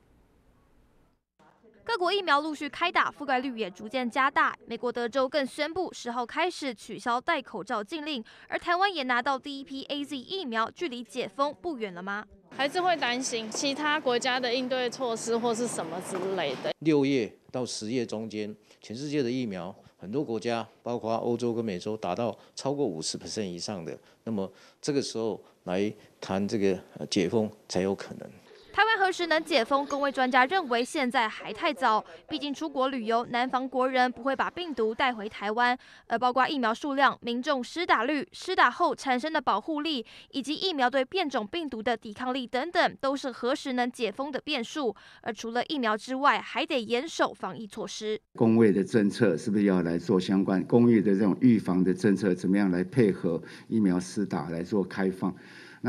各国疫苗陆续开打，覆盖率也逐渐加大。美国德州更宣布十号开始取消戴口罩禁令，而台湾也拿到第一批 A Z 疫苗，距离解封不远了吗？还是会担心其他国家的应对措施或是什么之类的。六月到十月中间，全世界的疫苗，很多国家，包括欧洲跟美洲，达到超过五十 percent 以上的，那么这个时候来谈这个解封才有可能。台湾何时能解封？工位专家认为现在还太早，毕竟出国旅游，南方国人不会把病毒带回台湾，而包括疫苗数量、民众施打率、施打后产生的保护力，以及疫苗对变种病毒的抵抗力等等，都是何时能解封的变数。而除了疫苗之外，还得严守防疫措施。工位的政策是不是要来做相关？公寓的这种预防的政策怎么样来配合疫苗施打来做开放？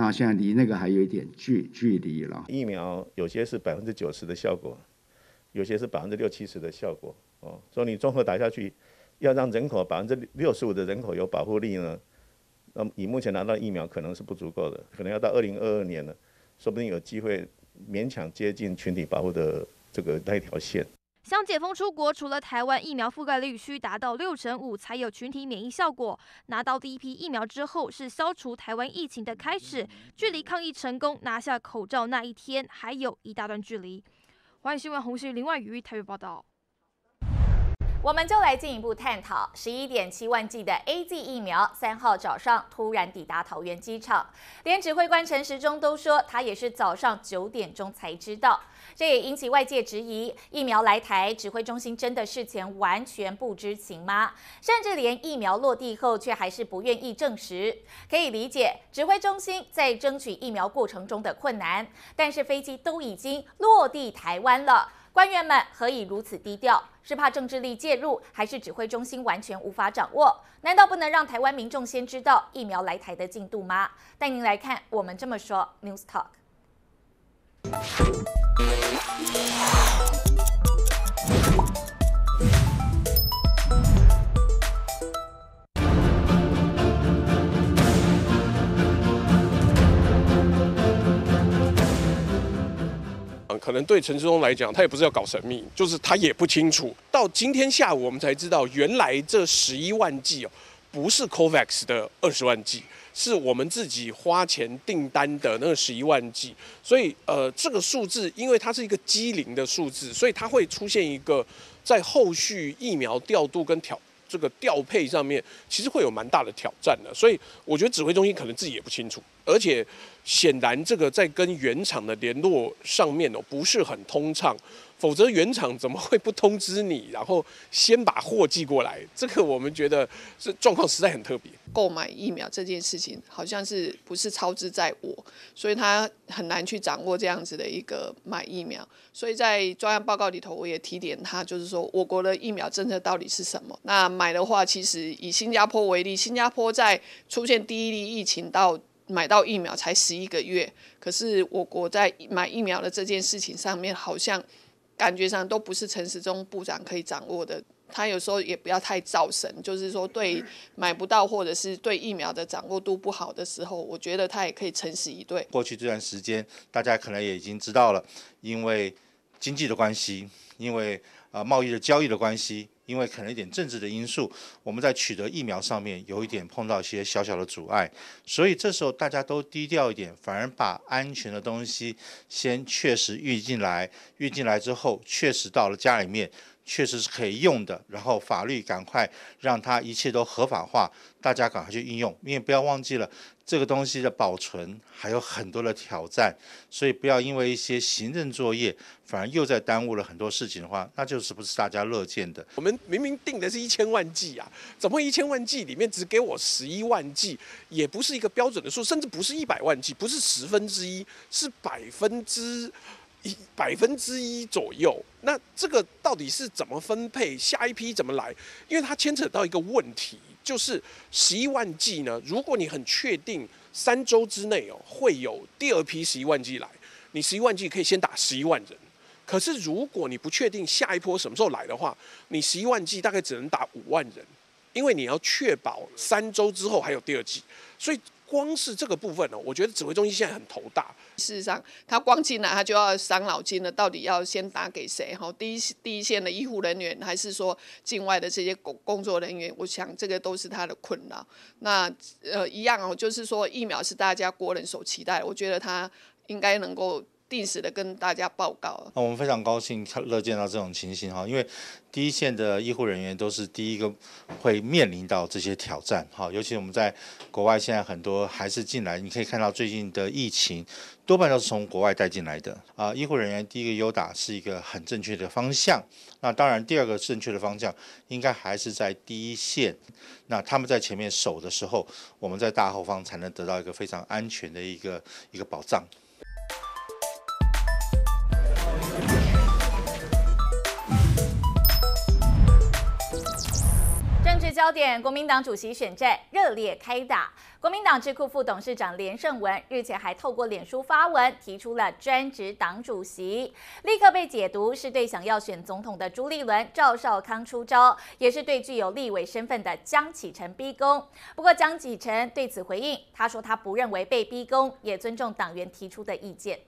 那现在离那个还有一点距距离了。疫苗有些是百分之九十的效果，有些是百分之六七十的效果。哦，所以你综合打下去，要让人口百分之六十五的人口有保护力呢？那么你目前拿到疫苗可能是不足够的，可能要到二零二二年了，说不定有机会勉强接近群体保护的这个那一条线。想解封出国，除了台湾疫苗覆盖率需达到六成五才有群体免疫效果，拿到第一批疫苗之后是消除台湾疫情的开始，距离抗疫成功拿下口罩那一天还有一大段距离。欢迎新闻红旭林外瑜台北报道。我们就来进一步探讨，十一点七万剂的 A Z 疫苗三号早上突然抵达桃园机场，连指挥官陈时中都说他也是早上九点钟才知道，这也引起外界质疑：疫苗来台，指挥中心真的事前完全不知情吗？甚至连疫苗落地后，却还是不愿意证实。可以理解指挥中心在争取疫苗过程中的困难，但是飞机都已经落地台湾了。官员们何以如此低调？是怕政治力介入，还是指挥中心完全无法掌握？难道不能让台湾民众先知道疫苗来台的进度吗？带您来看，我们这么说，News Talk。可能对陈志忠来讲，他也不是要搞神秘，就是他也不清楚。到今天下午，我们才知道，原来这十一万剂哦，不是 COVAX 的二十万剂，是我们自己花钱订单的那个十一万剂。所以，呃，这个数字，因为它是一个机灵的数字，所以它会出现一个在后续疫苗调度跟调这个调配上面，其实会有蛮大的挑战的。所以，我觉得指挥中心可能自己也不清楚，而且。显然，这个在跟原厂的联络上面哦，不是很通畅。否则原厂怎么会不通知你，然后先把货寄过来？这个我们觉得这状况实在很特别。购买疫苗这件事情，好像是不是操之在我，所以他很难去掌握这样子的一个买疫苗。所以在专案报告里头，我也提点他，就是说我国的疫苗政策到底是什么？那买的话，其实以新加坡为例，新加坡在出现第一例疫情到买到疫苗才十一个月，可是我国在买疫苗的这件事情上面，好像感觉上都不是陈时中部长可以掌握的。他有时候也不要太造神，就是说对买不到或者是对疫苗的掌握度不好的时候，我觉得他也可以诚实以对。过去这段时间，大家可能也已经知道了，因为经济的关系，因为啊贸易的交易的关系。因为可能一点政治的因素，我们在取得疫苗上面有一点碰到一些小小的阻碍，所以这时候大家都低调一点，反而把安全的东西先确实运进来，运进来之后确实到了家里面，确实是可以用的，然后法律赶快让它一切都合法化，大家赶快去应用，因为不要忘记了这个东西的保存还有很多的挑战，所以不要因为一些行政作业，反而又在耽误了很多事情的话，那就是不是大家乐见的。我们明明定的是一千万剂啊，怎么会一千万剂里面只给我十一万剂，也不是一个标准的数，甚至不是一百万剂，不是十分之一，是百分之。一百分之一左右，那这个到底是怎么分配？下一批怎么来？因为它牵扯到一个问题，就是十一万剂呢。如果你很确定三周之内哦会有第二批十一万剂来，你十一万剂可以先打十一万人。可是如果你不确定下一波什么时候来的话，你十一万剂大概只能打五万人，因为你要确保三周之后还有第二剂，所以。光是这个部分呢，我觉得指挥中心现在很头大。事实上，他光进来他就要伤脑筋了，到底要先打给谁？哈，第一第一线的医护人员，还是说境外的这些工工作人员？我想这个都是他的困扰。那呃，一样哦，就是说疫苗是大家国人所期待，我觉得他应该能够。定时的跟大家报告。那我们非常高兴乐见到这种情形哈，因为第一线的医护人员都是第一个会面临到这些挑战哈，尤其我们在国外现在很多还是进来，你可以看到最近的疫情多半都是从国外带进来的啊。医护人员第一个优打是一个很正确的方向，那当然第二个正确的方向应该还是在第一线，那他们在前面守的时候，我们在大后方才能得到一个非常安全的一个一个保障。焦点：国民党主席选战热烈开打。国民党智库副董事长连胜文日前还透过脸书发文，提出了专职党主席，立刻被解读是对想要选总统的朱立伦、赵少康出招，也是对具有立委身份的江启臣逼宫。不过江启臣对此回应，他说他不认为被逼宫，也尊重党员提出的意见。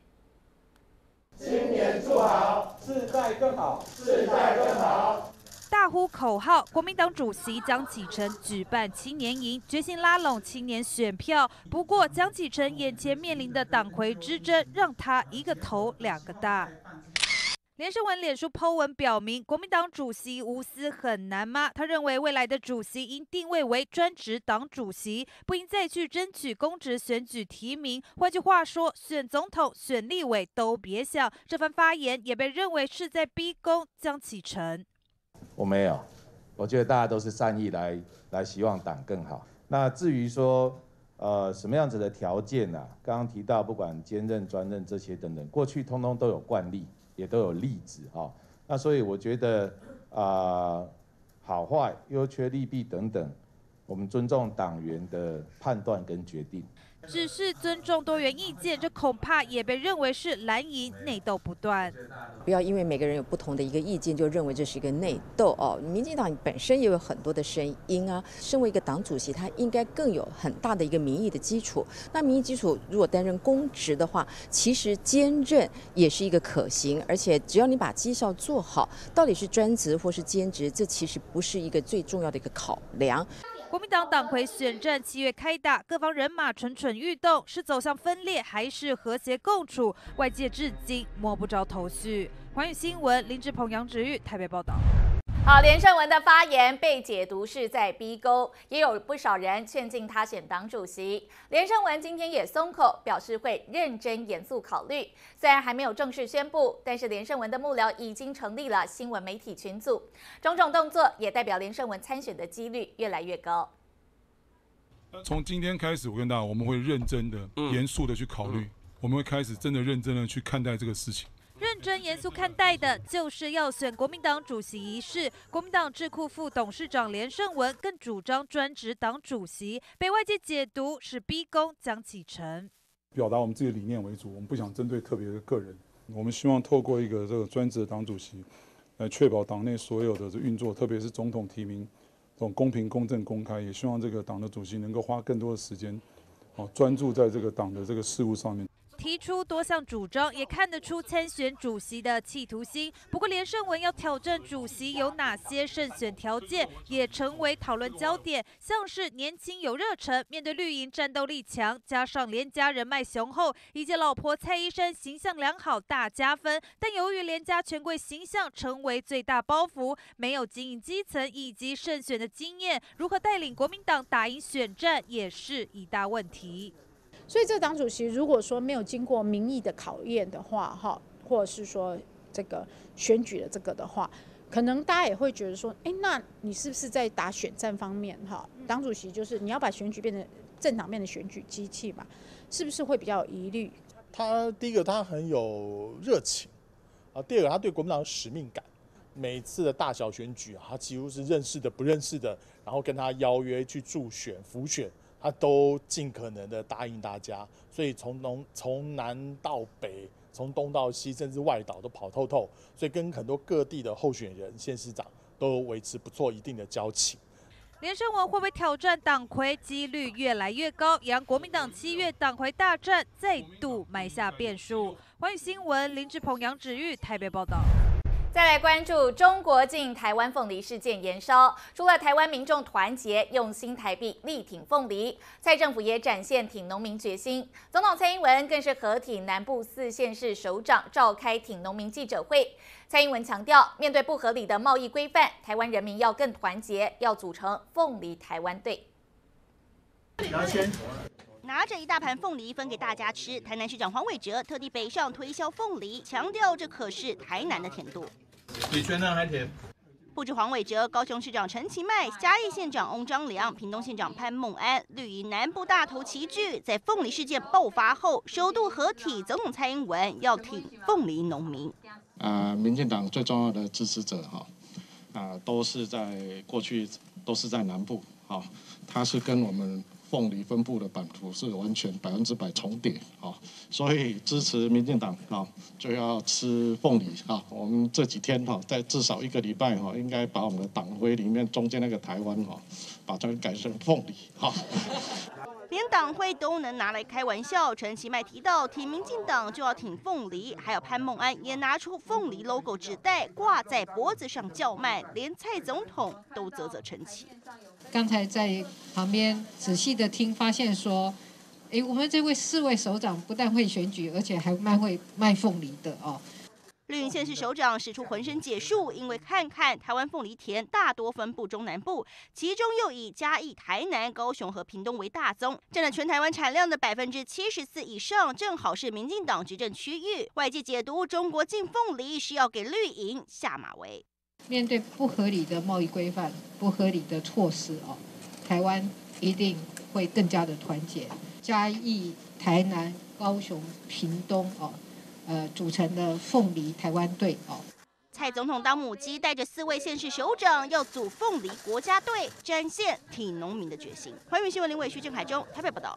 新年祝好，世代更好，世代更好。呼口号，国民党主席江启臣举办青年营，决心拉拢青年选票。不过，江启臣眼前面临的党魁之争，让他一个头两个大。连胜文脸书 Po 文表明，国民党主席无私很难吗？他认为未来的主席应定位为专职党主席，不应再去争取公职选举提名。换句话说，选总统、选立委都别想。这番发言也被认为是在逼宫江启臣。我没有，我觉得大家都是善意来来希望党更好。那至于说，呃，什么样子的条件呢？刚刚提到不管兼任、专任这些等等，过去通通都有惯例，也都有例子哈。那所以我觉得啊，好坏、优缺、利弊等等，我们尊重党员的判断跟决定。只是尊重多元意见，这恐怕也被认为是蓝营内斗不断。不要因为每个人有不同的一个意见，就认为这是一个内斗哦。民进党本身也有很多的声音啊。身为一个党主席，他应该更有很大的一个民意的基础。那民意基础如果担任公职的话，其实兼任也是一个可行。而且只要你把绩效做好，到底是专职或是兼职，这其实不是一个最重要的一个考量。国民党党魁选战七月开打，各方人马蠢蠢欲动，是走向分裂还是和谐共处？外界至今摸不着头绪。环宇新闻林志鹏、杨植玉台北报道。好，连胜文的发言被解读是在逼宫，也有不少人劝进他选党主席。连胜文今天也松口，表示会认真严肃考虑。虽然还没有正式宣布，但是连胜文的幕僚已经成立了新闻媒体群组，种种动作也代表连胜文参选的几率越来越高。从今天开始，我跟大家，我们会认真的、严肃的去考虑，我们会开始真的认真的去看待这个事情。认真严肃看待的就是要选国民党主席一事。国民党智库副董事长连胜文更主张专职党主席，被外界解读是逼宫江启臣。表达我们自己的理念为主，我们不想针对特别的个人，我们希望透过一个这个专职的党主席，来确保党内所有的运作，特别是总统提名这种公平、公正、公开。也希望这个党的主席能够花更多的时间，哦，专注在这个党的这个事务上面。提出多项主张，也看得出参选主席的企图心。不过，连胜文要挑战主席有哪些胜选条件，也成为讨论焦点。像是年轻有热忱，面对绿营战斗力强，加上连家人脉雄厚，以及老婆蔡医生形象良好，大加分。但由于连家权贵形象成为最大包袱，没有经营基层以及胜选的经验，如何带领国民党打赢选战，也是一大问题。所以，这个党主席如果说没有经过民意的考验的话，哈，或者是说这个选举的这个的话，可能大家也会觉得说，哎，那你是不是在打选战方面，哈？党主席就是你要把选举变成政党面的选举机器嘛，是不是会比较有疑虑？他第一个他很有热情啊，第二个他对国民党有使命感，每次的大小选举啊，他几乎是认识的不认识的，然后跟他邀约去助选辅选。他都尽可能的答应大家，所以从农从南到北，从东到西，甚至外岛都跑透透，所以跟很多各地的候选人、县市长都维持不错一定的交情。连胜文会不会挑战党魁，几率越来越高，也让国民党七月党魁大战再度埋下变数。欢迎新闻林志鹏、杨芷玉台北报道。再来关注中国进台湾凤梨事件延烧，除了台湾民众团结用新台币力挺凤梨，蔡政府也展现挺农民决心。总统蔡英文更是合体南部四县市首长召开挺农民记者会。蔡英文强调，面对不合理的贸易规范，台湾人民要更团结，要组成凤梨台湾队。拿着一大盘凤梨分给大家吃，台南市长黄伟哲特地北上推销凤梨，强调这可是台南的甜度。比全南还甜。不止黄伟哲，高雄市长陈其迈、嘉义县长翁章良、屏东县长潘孟安，绿营南部大头齐聚，在凤梨事件爆发后，首度合体，总统蔡英文要挺凤梨农民。啊，民进党最重要的支持者哈，啊，都是在过去都是在南部，好，他是跟我们。凤梨分布的版图是完全百分之百重叠啊，所以支持民进党啊就要吃凤梨啊。我们这几天哈，在至少一个礼拜哈，应该把我们的党徽里面中间那个台湾哈，把它改成凤梨哈。连党会都能拿来开玩笑。陈其迈提到挺民进党就要挺凤梨，还有潘孟安也拿出凤梨 logo 纸袋挂在脖子上叫卖，连蔡总统都啧啧称奇。刚才在旁边仔细的听，发现说，哎，我们这位四位首长不但会选举，而且还蛮会卖凤梨的哦。绿营县市首长使出浑身解数，因为看看台湾凤梨田大多分布中南部，其中又以嘉义、台南、高雄和屏东为大宗，占了全台湾产量的百分之七十四以上，正好是民进党执政区域。外界解读中国进凤梨是要给绿营下马威。面对不合理的贸易规范、不合理的措施哦，台湾一定会更加的团结。嘉义、台南、高雄、屏东哦。呃，组成的凤梨台湾队哦。蔡总统当母鸡，带着四位县市首长要组凤梨国家队，展现挺农民的决心。欢迎新闻林伟徐正海中台北报道。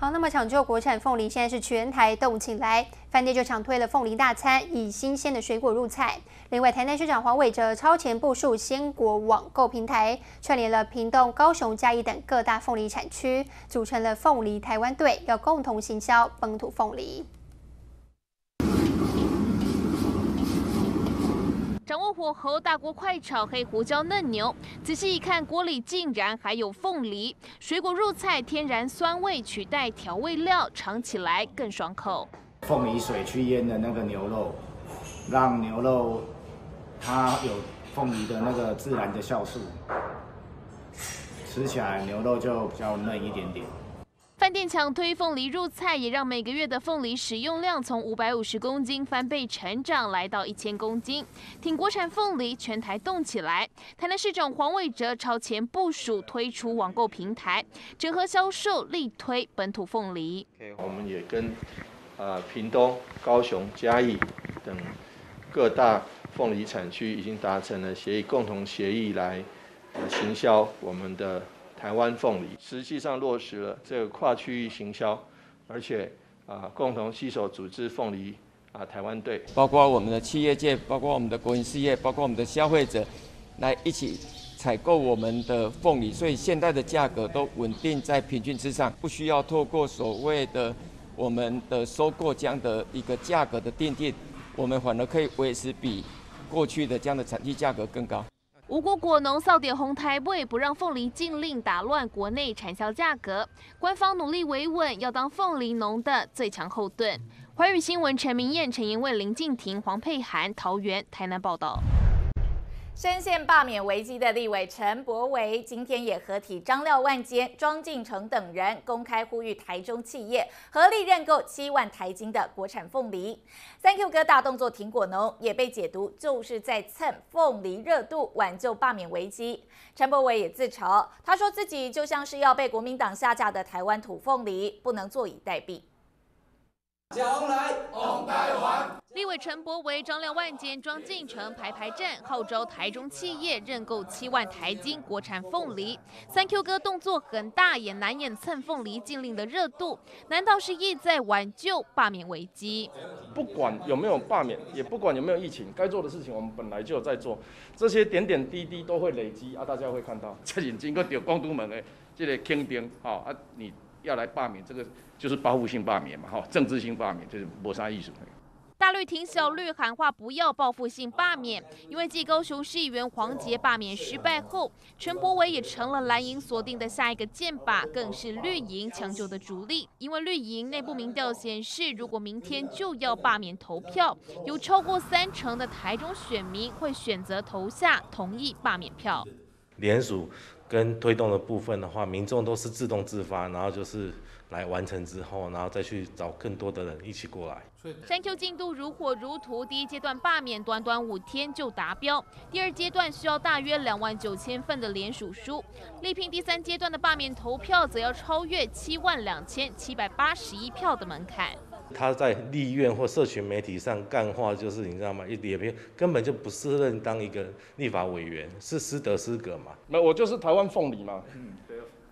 好，那么抢救国产凤梨，现在是全台动起来，饭店就抢推了凤梨大餐，以新鲜的水果入菜。另外，台南市长黄伟哲超前部署鲜果网购平台，串联了屏东、高雄、嘉义等各大凤梨产区，组成了凤梨台湾队，要共同行销本土凤梨。掌握火候，大锅快炒黑胡椒嫩牛。仔细一看，锅里竟然还有凤梨。水果入菜，天然酸味取代调味料，尝起来更爽口。凤梨水去腌的那个牛肉，让牛肉它有凤梨的那个自然的酵素，吃起来牛肉就比较嫩一点点。饭店强推凤梨入菜，也让每个月的凤梨使用量从五百五十公斤翻倍成长，来到一千公斤。挺国产凤梨，全台动起来。台南市长黄伟哲超前部署，推出网购平台，整合销售，力推本土凤梨。我们也跟啊屏东、高雄、嘉义等各大凤梨产区已经达成了协议，共同协议来行销我们的。台湾凤梨实际上落实了这个跨区域行销，而且啊共同携手组织凤梨啊台湾队，包括我们的企业界，包括我们的国营事业，包括我们的消费者，来一起采购我们的凤梨，所以现在的价格都稳定在平均之上，不需要透过所谓的。我们的收购这样的一个价格的奠定，我们反而可以维持比过去的这样的产地价格更高。无果果农扫点红台为，不让凤梨禁令打乱国内产销价格。官方努力维稳，要当凤梨农的最强后盾。华语新闻陈明燕、陈莹为、林敬婷、黄佩涵，桃园、台南报道。深陷罢免危机的立委陈柏维，今天也合体张廖万坚、庄敬成等人，公开呼吁台中企业合力认购七万台斤的国产凤梨。三 Q 哥大动作停果农，也被解读就是在蹭凤梨热度，挽救罢免危机。陈柏维也自嘲，他说自己就像是要被国民党下架的台湾土凤梨，不能坐以待毙。将来红台湾。立委陈柏惟、张亮万坚、庄敬成排排站，号召台中企业认购七万台斤国产凤梨。三 Q 哥动作很大，也难掩蹭凤梨禁令的热度。难道是意在挽救罢免危机？不管有没有罢免，也不管有没有疫情，该做的事情我们本来就有在做。这些点点滴滴都会累积啊，大家会看到。这眼经过丢光都门的这个肯定好啊，你要来罢免这个。就是报复性罢免嘛，哈，政治性罢免就是没啥意思。大绿挺小绿喊话不要报复性罢免，因为继高雄市议员黄杰罢免失败后，陈柏伟也成了蓝营锁定的下一个箭靶，更是绿营抢救的主力。因为绿营内部民调显示，如果明天就要罢免投票，有超过三成的台中选民会选择投下同意罢免票。联署跟推动的部分的话，民众都是自动自发，然后就是。来完成之后，然后再去找更多的人一起过来。三 Q 进度如火如荼，第一阶段罢免短短五天就达标，第二阶段需要大约两万九千份的联署书，力拼第三阶段的罢免投票，则要超越七万两千七百八十一票的门槛。他在立院或社群媒体上干话，就是你知道吗？一点片根本就不适任当一个立法委员，是失德失格嘛？那我就是台湾凤梨嘛。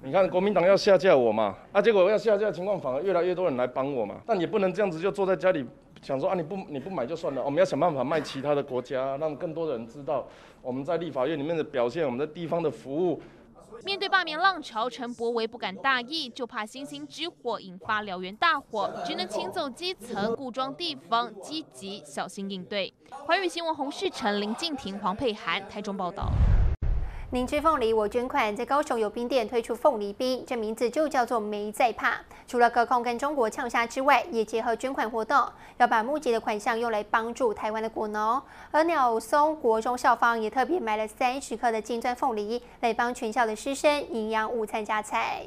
你看国民党要下架我嘛，啊，结果要下架情况反而越来越多人来帮我嘛，但也不能这样子就坐在家里想说啊，你不你不买就算了，我们要想办法卖其他的国家，让更多的人知道我们在立法院里面的表现，我们的地方的服务。面对罢免浪潮，陈柏维不敢大意，就怕星星之火引发燎原大火，只能请走基层，固装地方，积极小心应对。华语新闻洪世成、林静婷、黄佩涵，台中报道。您吃凤梨，我捐款。在高雄有冰店推出凤梨冰，这名字就叫做没在怕。除了隔空跟中国呛虾之外，也结合捐款活动，要把募集的款项用来帮助台湾的果农。而鸟松国中校方也特别买了三十克的金钻凤梨，来帮全校的师生营养午餐加菜。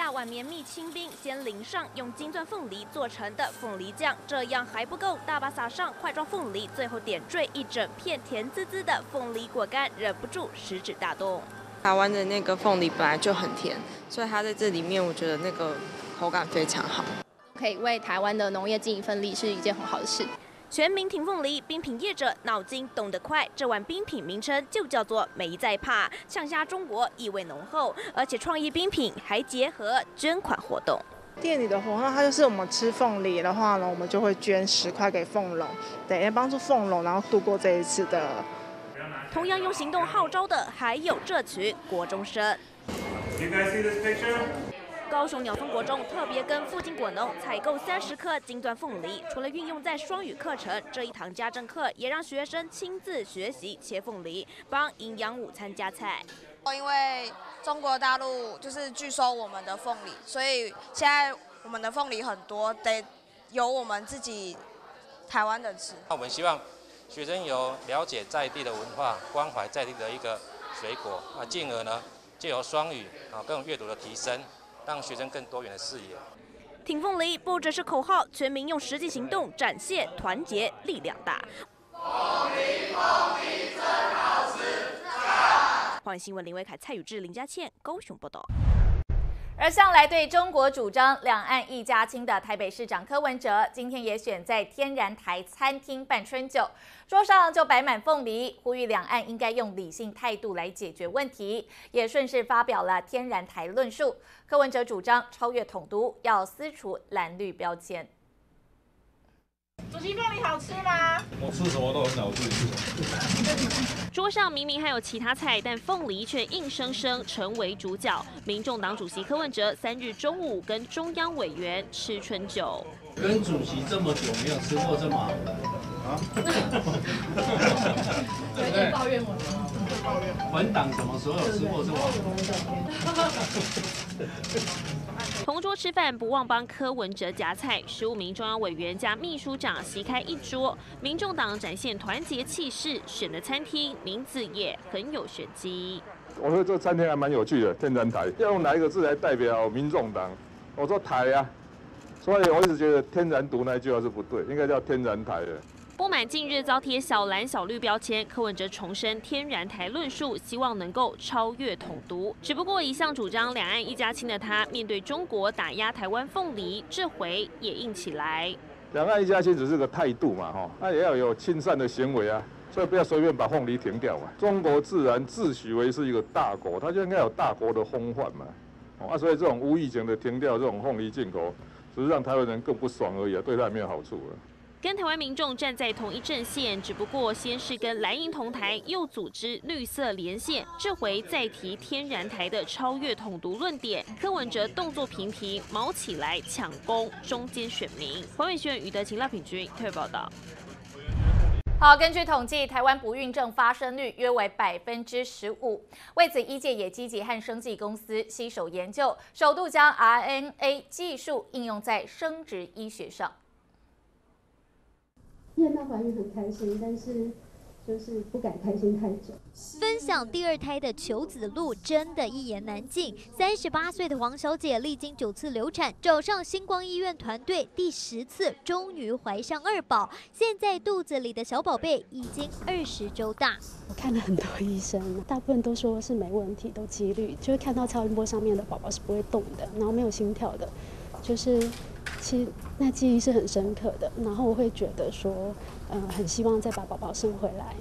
一大碗绵密清冰，先淋上用金钻凤梨做成的凤梨酱，这样还不够，大把撒上块状凤梨，最后点缀一整片甜滋滋的凤梨果干，忍不住食指大动。台湾的那个凤梨本来就很甜，所以它在这里面，我觉得那个口感非常好，可以为台湾的农业尽一份力，是一件很好的事。全民挺凤梨，冰品业者脑筋动得快，这碗冰品名称就叫做“没在怕”，呛虾中国意味浓厚，而且创意冰品还结合捐款活动。店里的活动，它就是我们吃凤梨的话呢，我们就会捐十块给凤龙，等帮助凤龙，然后度过这一次的。同样用行动号召的，还有这群国中生。高雄鸟松国中特别跟附近果农采购三十克金钻凤梨，除了运用在双语课程，这一堂家政课也让学生亲自学习切凤梨，帮营养午餐加菜。因为中国大陆就是拒收我们的凤梨，所以现在我们的凤梨很多，得由我们自己台湾的吃。那我们希望学生有了解在地的文化，关怀在地的一个水果，啊，进而呢，借由双语啊，更阅读的提升。让学生更多元的视野。挺凤梨不只是口号，全民用实际行动展现团结力量大。凤梨凤梨真好吃！欢迎新闻林伟凯、蔡宇智、林佳倩，高雄报道。而向来对中国主张两岸一家亲的台北市长柯文哲，今天也选在天然台餐厅办春酒，桌上就摆满凤梨，呼吁两岸应该用理性态度来解决问题，也顺势发表了天然台论述。柯文哲主张超越统独，要撕除蓝绿标签。主席凤梨好吃吗？我吃什么都很好吃。桌上明明还有其他菜，但凤梨却硬生生成为主角。民众党主席柯文哲三日中午跟中央委员吃春酒。跟主席这么久没有吃过这么好的啊？有点抱怨我。本党什么时候有吃过这么？同桌吃饭不忘帮柯文哲夹菜，十五名中央委员加秘书长席开一桌，民众党展现团结气势，选的餐厅名字也很有玄机。我说这餐厅还蛮有趣的，天然台要用哪一个字来代表民众党？我说台啊，所以我一直觉得天然独那句话是不对，应该叫天然台的。不满近日遭贴小蓝小绿标签，柯文哲重申天然台论述，希望能够超越统独。只不过一向主张两岸一家亲的他，面对中国打压台湾凤梨，这回也硬起来。两岸一家亲只是个态度嘛，哈，那也要有亲善的行为啊，所以不要随便把凤梨停掉嘛。中国自然自诩为是一个大国，它就应该有大国的风范嘛，啊，所以这种无意间的停掉这种凤梨进口，只是让台湾人更不爽而已啊，对他也没有好处了。跟台湾民众站在同一阵线，只不过先是跟蓝营同台，又组织绿色连线，这回再提天然台的超越统独论点。柯文哲动作频频，毛起来抢攻中间选民。黄伟轩、余德勤、赖品君特别报道。好，根据统计，台湾不孕症发生率约为百分之十五。为此，医界也积极和生技公司携手研究，首度将 RNA 技术应用在生殖医学上。验到怀孕很开心，但是就是不敢开心太久。分享第二胎的求子路真的一言难尽。三十八岁的黄小姐历经九次流产，找上星光医院团队，第十次终于怀上二宝。现在肚子里的小宝贝已经二十周大。我看了很多医生，大部分都说是没问题，都几率就是看到超音波上面的宝宝是不会动的，然后没有心跳的，就是。其实那记忆是很深刻的，然后我会觉得说，呃，很希望再把宝宝生回来。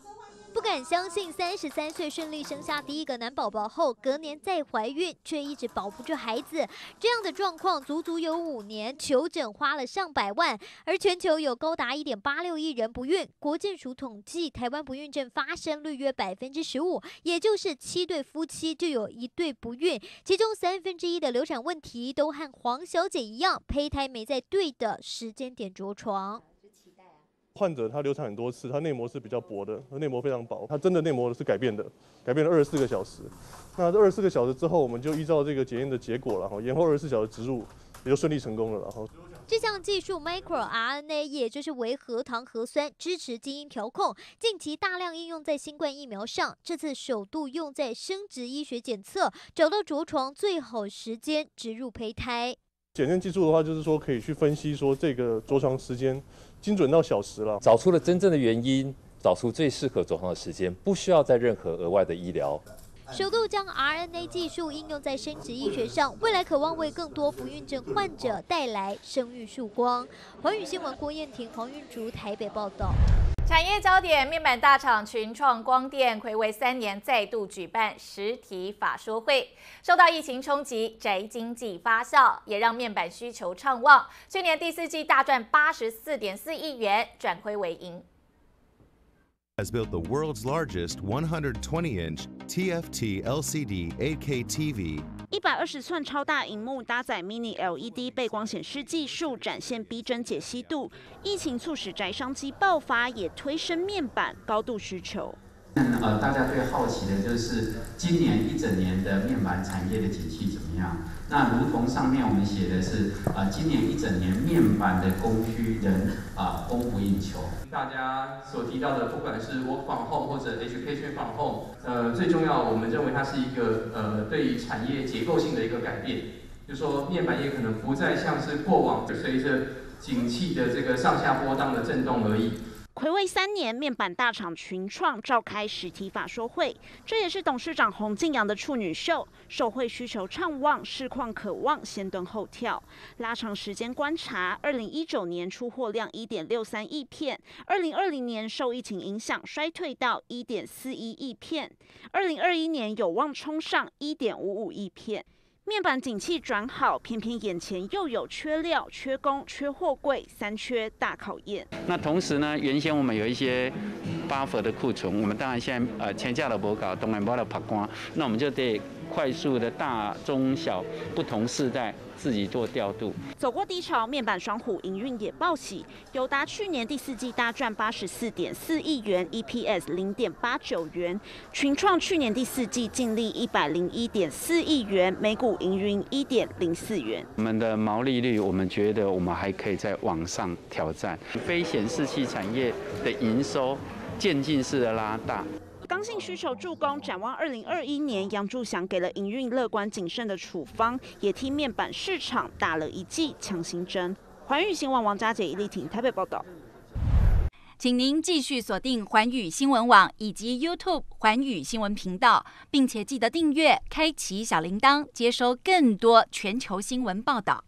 不敢相信，三十三岁顺利生下第一个男宝宝后，隔年再怀孕，却一直保不住孩子。这样的状况足足有五年，求诊花了上百万。而全球有高达一点八六亿人不孕，国健署统计，台湾不孕症发生率约百分之十五，也就是七对夫妻就有一对不孕，其中三分之一的流产问题都和黄小姐一样，胚胎没在对的时间点着床。患者他流产很多次，他内膜是比较薄的，内膜非常薄，他真的内膜是改变的，改变了二十四个小时。那这二十四个小时之后，我们就依照这个检验的结果然后，延后二十四小时植入，也就顺利成功了。然后这项技术 micro RNA，也就是为核糖核酸支持基因调控，近期大量应用在新冠疫苗上，这次首度用在生殖医学检测，找到着床最好时间植入胚胎。检验技术的话，就是说可以去分析说这个着床时间。精准到小时了，找出了真正的原因，找出最适合走上的时间，不需要再任何额外的医疗。首度将 RNA 技术应用在生殖医学上，未来渴望为更多不孕症患者带来生育曙光。环宇新闻郭燕婷、黄韵竹台北报道。产业焦点，面板大厂群创光电暌违三年再度举办实体法说会。受到疫情冲击，宅经济发酵，也让面板需求畅旺。去年第四季大赚八十四点四亿元，转亏为盈。Has built the world's largest 120-inch TFT LCD 8K TV. 一百二十寸超大荧幕搭载 Mini LED 背光显示技术，展现逼真解析度。疫情促使宅商机爆发，也推升面板高度需求。呃，大家最好奇的就是今年一整年的面板产业的景气怎么样？那如同上面我们写的是，啊，今年一整年面板的供需仍啊供不应求。大家所提到的，不管是 work from home 或者 education from home，呃，最重要，我们认为它是一个呃对于产业结构性的一个改变，就说面板业可能不再像是过往随着景气的这个上下波荡的震动而已。暌违三年，面板大厂群创召开实体法说会，这也是董事长洪敬阳的处女秀。受惠需求畅旺，市况可望，先蹲后跳。拉长时间观察，二零一九年出货量一点六三亿片，二零二零年受疫情影响衰退到一点四一亿片，二零二一年有望冲上一点五五亿片。面板景气转好，偏偏眼前又有缺料、缺工、缺货柜，三缺大考验。那同时呢，原先我们有一些 buffer 的库存，我们当然现在呃前价的不搞，当然不了跑光，那我们就得快速的大中小不同世代。自己做调度。走过低潮，面板双虎营运也报喜，友达去年第四季大赚八十四点四亿元，EPS 零点八九元；群创去年第四季净利一百零一点四亿元，每股营运一点零四元。我们的毛利率，我们觉得我们还可以再往上挑战。非显示器产业的营收渐进式的拉大。刚性需求助攻，展望二零二一年，杨柱祥给了营运乐观谨慎的处方，也替面板市场打了一剂强心针。环宇新闻王家姐、李丽婷台北报道。请您继续锁定环宇新闻网以及 YouTube 环宇新闻频道，并且记得订阅、开启小铃铛，接收更多全球新闻报道。